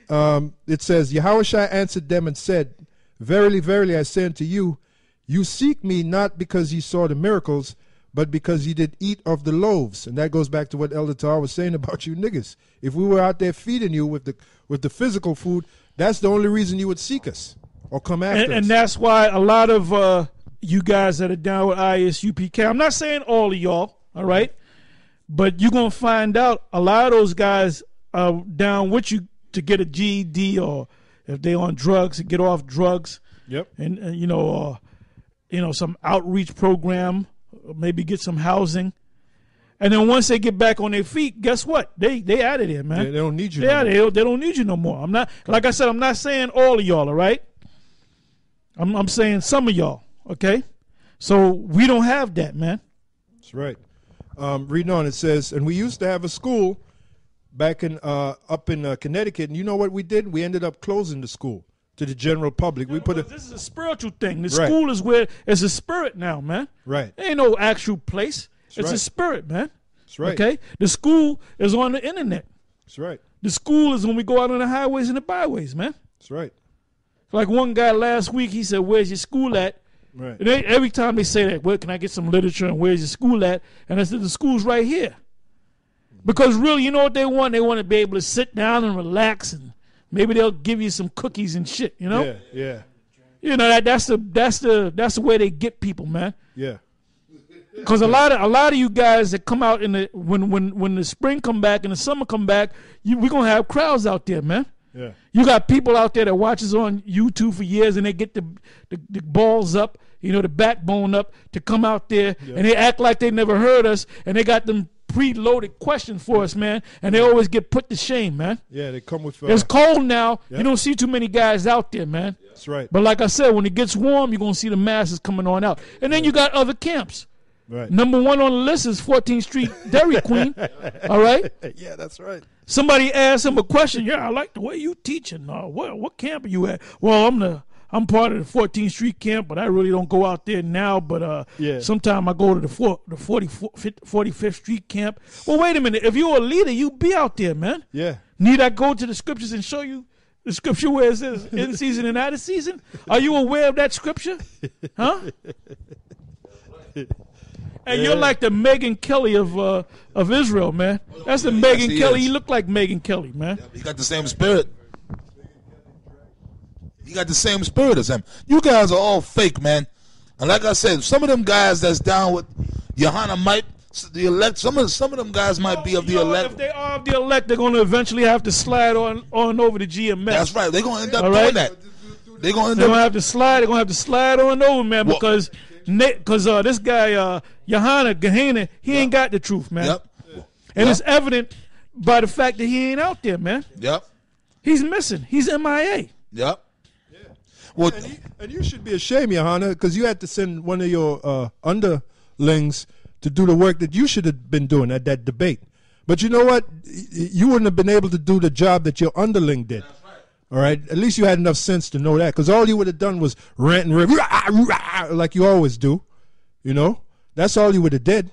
Um, it says, Yahushua answered them and said, Verily, verily, I say unto you, you seek me not because ye saw the miracles, but because ye did eat of the loaves. And that goes back to what Elder Tar was saying about you niggas. If we were out there feeding you with the with the physical food, that's the only reason you would seek us. or come after and, us. and that's why a lot of uh, you guys that are down with ISUPK, I'm not saying all of y'all, all right, but you're gonna find out a lot of those guys are down with you to get a GED or if they on drugs get off drugs, yep. and, and you know, uh, you know, some outreach program, maybe get some housing, and then once they get back on their feet, guess what? They they out of there, man. They, they don't need you. They no out more. of there. They don't need you no more. I'm not like I said. I'm not saying all of y'all. All right. I'm I'm saying some of y'all. Okay. So we don't have that, man. That's right. Um, reading on, it says, and we used to have a school back in uh, up in uh, Connecticut, and you know what we did? We ended up closing the school to the general public. We put a this is a spiritual thing. The Right. school is where it's a spirit now, man. right. Ain't no actual place. it's a spirit, man. That's right. Okay. The school is on the internet. That's right. The school is when we go out on the highways and the byways, man. That's right. Like one guy last week, he said, "Where's your school at?" Right. And they, every time they say that, where can I get some literature and where's your school at? And I said, the school's right here. Because really, you know what they want? They want to be able to sit down and relax, and maybe they'll give you some cookies and shit. You know, Yeah. Yeah. you know that that's the that's the that's the way they get people, man. Yeah. Because a lot of a lot of you guys that come out in the when when when the spring come back and the summer come back, you, we're gonna have crowds out there, man. Yeah. You got people out there that watches on YouTube for years and they get the, the, the balls up, you know, the backbone up to come out there and they act like they never heard us and they got them preloaded questions for us, man. And they always get put to shame, man. Yeah. They come with. Uh, It's cold now. Yeah. You don't see too many guys out there, man. that's right. But like I said, when it gets warm, you're going to see the masses coming on out. And then you got other camps. Right. Number one on the list is 14th Street Dairy Queen. All right. Yeah. That's right. Somebody asked him a question. Yeah, I like the way you teaching. Uh, what what camp are you at? Well, I'm the I'm part of the 14th Street camp, but I really don't go out there now. But uh, Yeah. sometime I go to the four, the 40, 45th Street camp. Well, wait a minute. If you're a leader, you be out there, man. Yeah. Need I go to the scriptures and show you the scripture where it says in season and out of season? Are you aware of that scripture? Huh? And you're like the Megyn Kelly of uh, of Israel, man. That's the Yes, Megyn he Kelly. You look like Megyn Kelly, man. He got the same spirit. He got the same spirit as him. You guys are all fake, man. And like I said, some of them guys that's down with Johanna might the elect. Some of some of them guys might be of the Yo, elect. If they are of the elect, they're going to eventually have to slide on on over to GMS. That's right. They're gonna end up All doing right. that. They're gonna end They're gonna up. have to slide. They're gonna have to slide on over, man, Well- because because uh, this guy uh, Johanna Gehenna, he ain't got the truth, man. Yep. And it's evident by the fact that he ain't out there, man. Yep. He's missing. He's MIA. Yep. Well, And, you- and you should be ashamed, Johanna, because you had to send one of your uh, underlings to do the work that you should have been doing at that debate. But you know what? You wouldn't have been able to do the job that your underling did. All right. At least you had enough sense to know that, because all you would have done was rant and rave, "Rah, rah," like you always do. You know, that's all you would have did.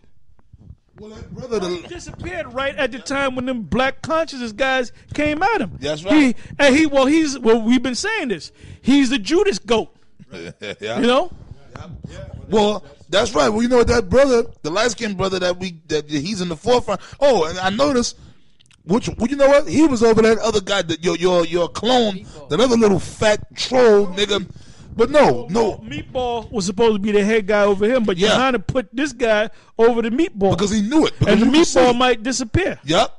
well, that brother, He disappeared right at the time when them black consciousness guys came at him. That's He, right. and he, well, he's, well, we've been saying this. He's the Judas goat. yeah. You know, Yeah. Well, that's right. Well, you know that brother, the light skinned brother that we that he's in the forefront. Oh, and I noticed. Which, well, you know what? He was over that other guy, that your your your clone, that other little fat troll nigga. But no, no, Meatball was supposed to be the head guy over him, but Yeah. Johanna put this guy over the Meatball because he knew it. Because and the Meatball might disappear. Yep.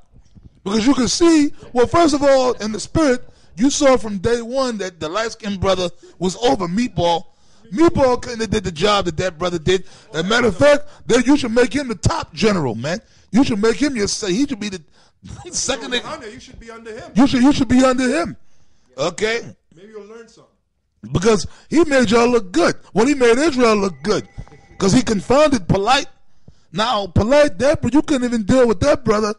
Because you can see, well, first of all, in the spirit, you saw from day one that the light skinned brother was over Meatball. Meatball couldn't have did the job that that brother did. As a matter of fact, that you should make him the top general, man. You should make him your say he should be the second. nigga. you should be under him. You should you should be under him. Okay? Maybe you'll learn something. Because he made y'all look good. Well, he made Israel look good. Because he confounded Polight. Now, Polight, that but you couldn't even deal with that brother,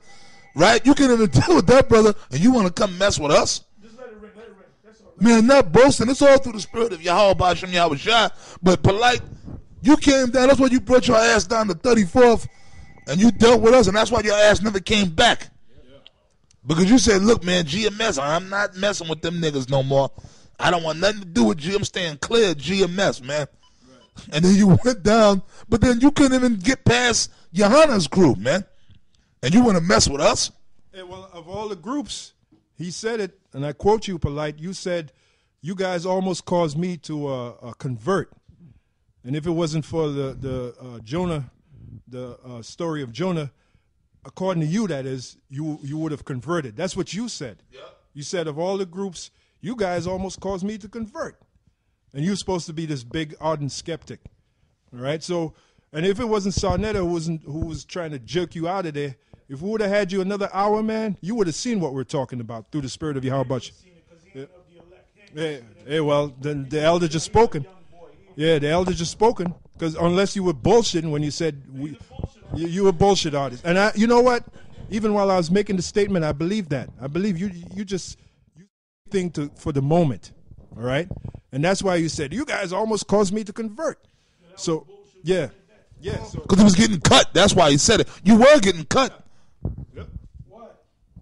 right? You couldn't even deal with that brother, and you want to come mess with us? Just let it ring, let it ring. That's all. Man, not boasting. It's all through the spirit of Yahweh Bashem Yahweh. But Polight, you came down. That's why you brought your ass down to 34th, and you dealt with us, and that's why your ass never came back. Because you said, look, man, GMS, I'm not messing with them niggas no more. I don't want nothing to do with G. I'm staying clear GMS, man. And then you went down, but then you couldn't even get past Johanna's group, man. And you want to mess with us? Yeah, well, of all the groups, he said it, and I quote you, Polight. You said you guys almost caused me to uh, uh, convert. And if it wasn't for the the uh, Jonah, the uh, story of Jonah, according to you, that is, you you would have converted. That's what you said. You said of all the groups, you guys almost caused me to convert. And you're supposed to be this big ardent skeptic. All right. So, and if it wasn't Sarnetta who wasn't who was trying to jerk you out of there, if we would have had you another hour, man, you would have seen what we're talking about through the spirit of Yahweh. Yeah. Yeah, yeah, well, then the elder just spoken. Yeah, the elder just spoken. Because unless you were bullshitting when you said we, you, you were bullshit artist. And I, you know what? Even while I was making the statement, I believe that. I believe you. You just you think to for the moment, all right. And that's why you said you guys almost caused me to convert. So yeah, yeah. So Because he was getting cut. That's why he said it. You were getting cut.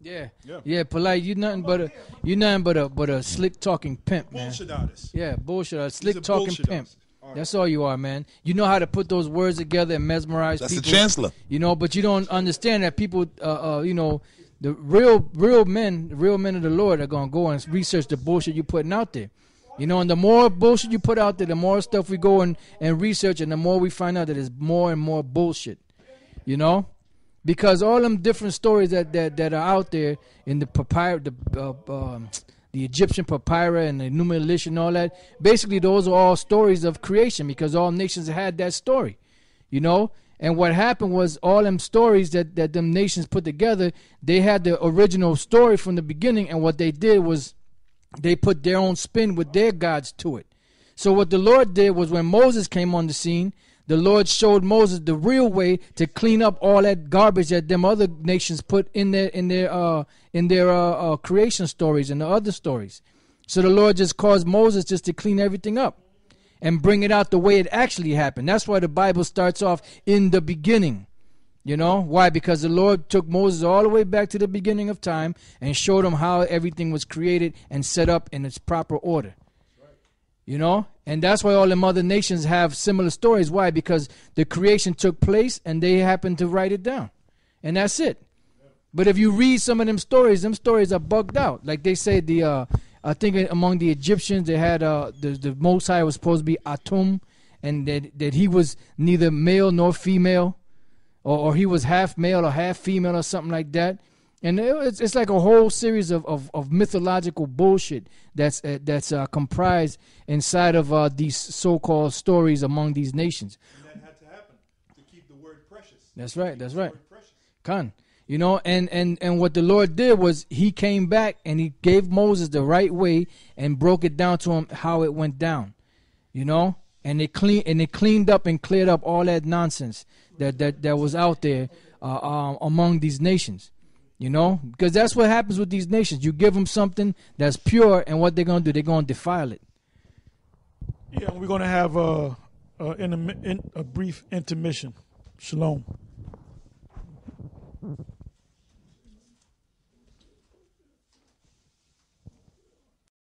Yeah. Yeah. yeah, Polight. You nothing but a you nothing but a but a slick talking pimp, man. bullshit artist. Yeah, bullshit. A slick talking pimp. artist. That's all you are, man. You know how to put those words together and mesmerize That's the people. chancellor. You know, but you don't understand that people, uh, uh, you know, the real, real men, the real men of the Lord are gonna go and research the bullshit you're putting out there. You know, and the more bullshit you put out there, the more stuff we go and, and research, and the more we find out that it's more and more bullshit. You know, because all them different stories that that, that are out there in the papyrus, the uh, um, the Egyptian papyrus and the Numidic and all that. Basically, those are all stories of creation because all nations had that story, you know. And what happened was all them stories that that them nations put together, they had the original story from the beginning, and what they did was they put their own spin with their gods to it. So what the Lord did was when Moses came on the scene, the Lord showed Moses the real way to clean up all that garbage that them other nations put in their in their uh in their uh, uh, creation stories and the other stories. So the Lord just caused Moses just to clean everything up and bring it out the way it actually happened. That's why the Bible starts off in the beginning. You know why? Because the Lord took Moses all the way back to the beginning of time and showed him how everything was created and set up in its proper order. You know, and that's why all the other nations have similar stories. Why? Because the creation took place and they happened to write it down, and that's it. But if you read some of them stories, them stories are bugged out. Like they say, the uh, I think among the Egyptians they had uh, the the Most High was supposed to be Atum, and that that he was neither male nor female or, or he was half male or half female or something like that. And it's, it's like a whole series of, of, of mythological bullshit that's uh, that's uh, comprised inside of uh, these so-called stories among these nations. And that had to happen to keep the word precious. That's right. That's right. Khan. You know, and, and, and what the Lord did was he came back and he gave Moses the right way and broke it down to him how it went down. You know? And it clean and it cleaned up and cleared up all that nonsense that, that, that was out there uh, um, among these nations. You know, because that's what happens with these nations. You give them something that's pure, and what they're going to do, they're going to defile it. Yeah, we're going to have a, a, in a, in a brief intermission. Shalom.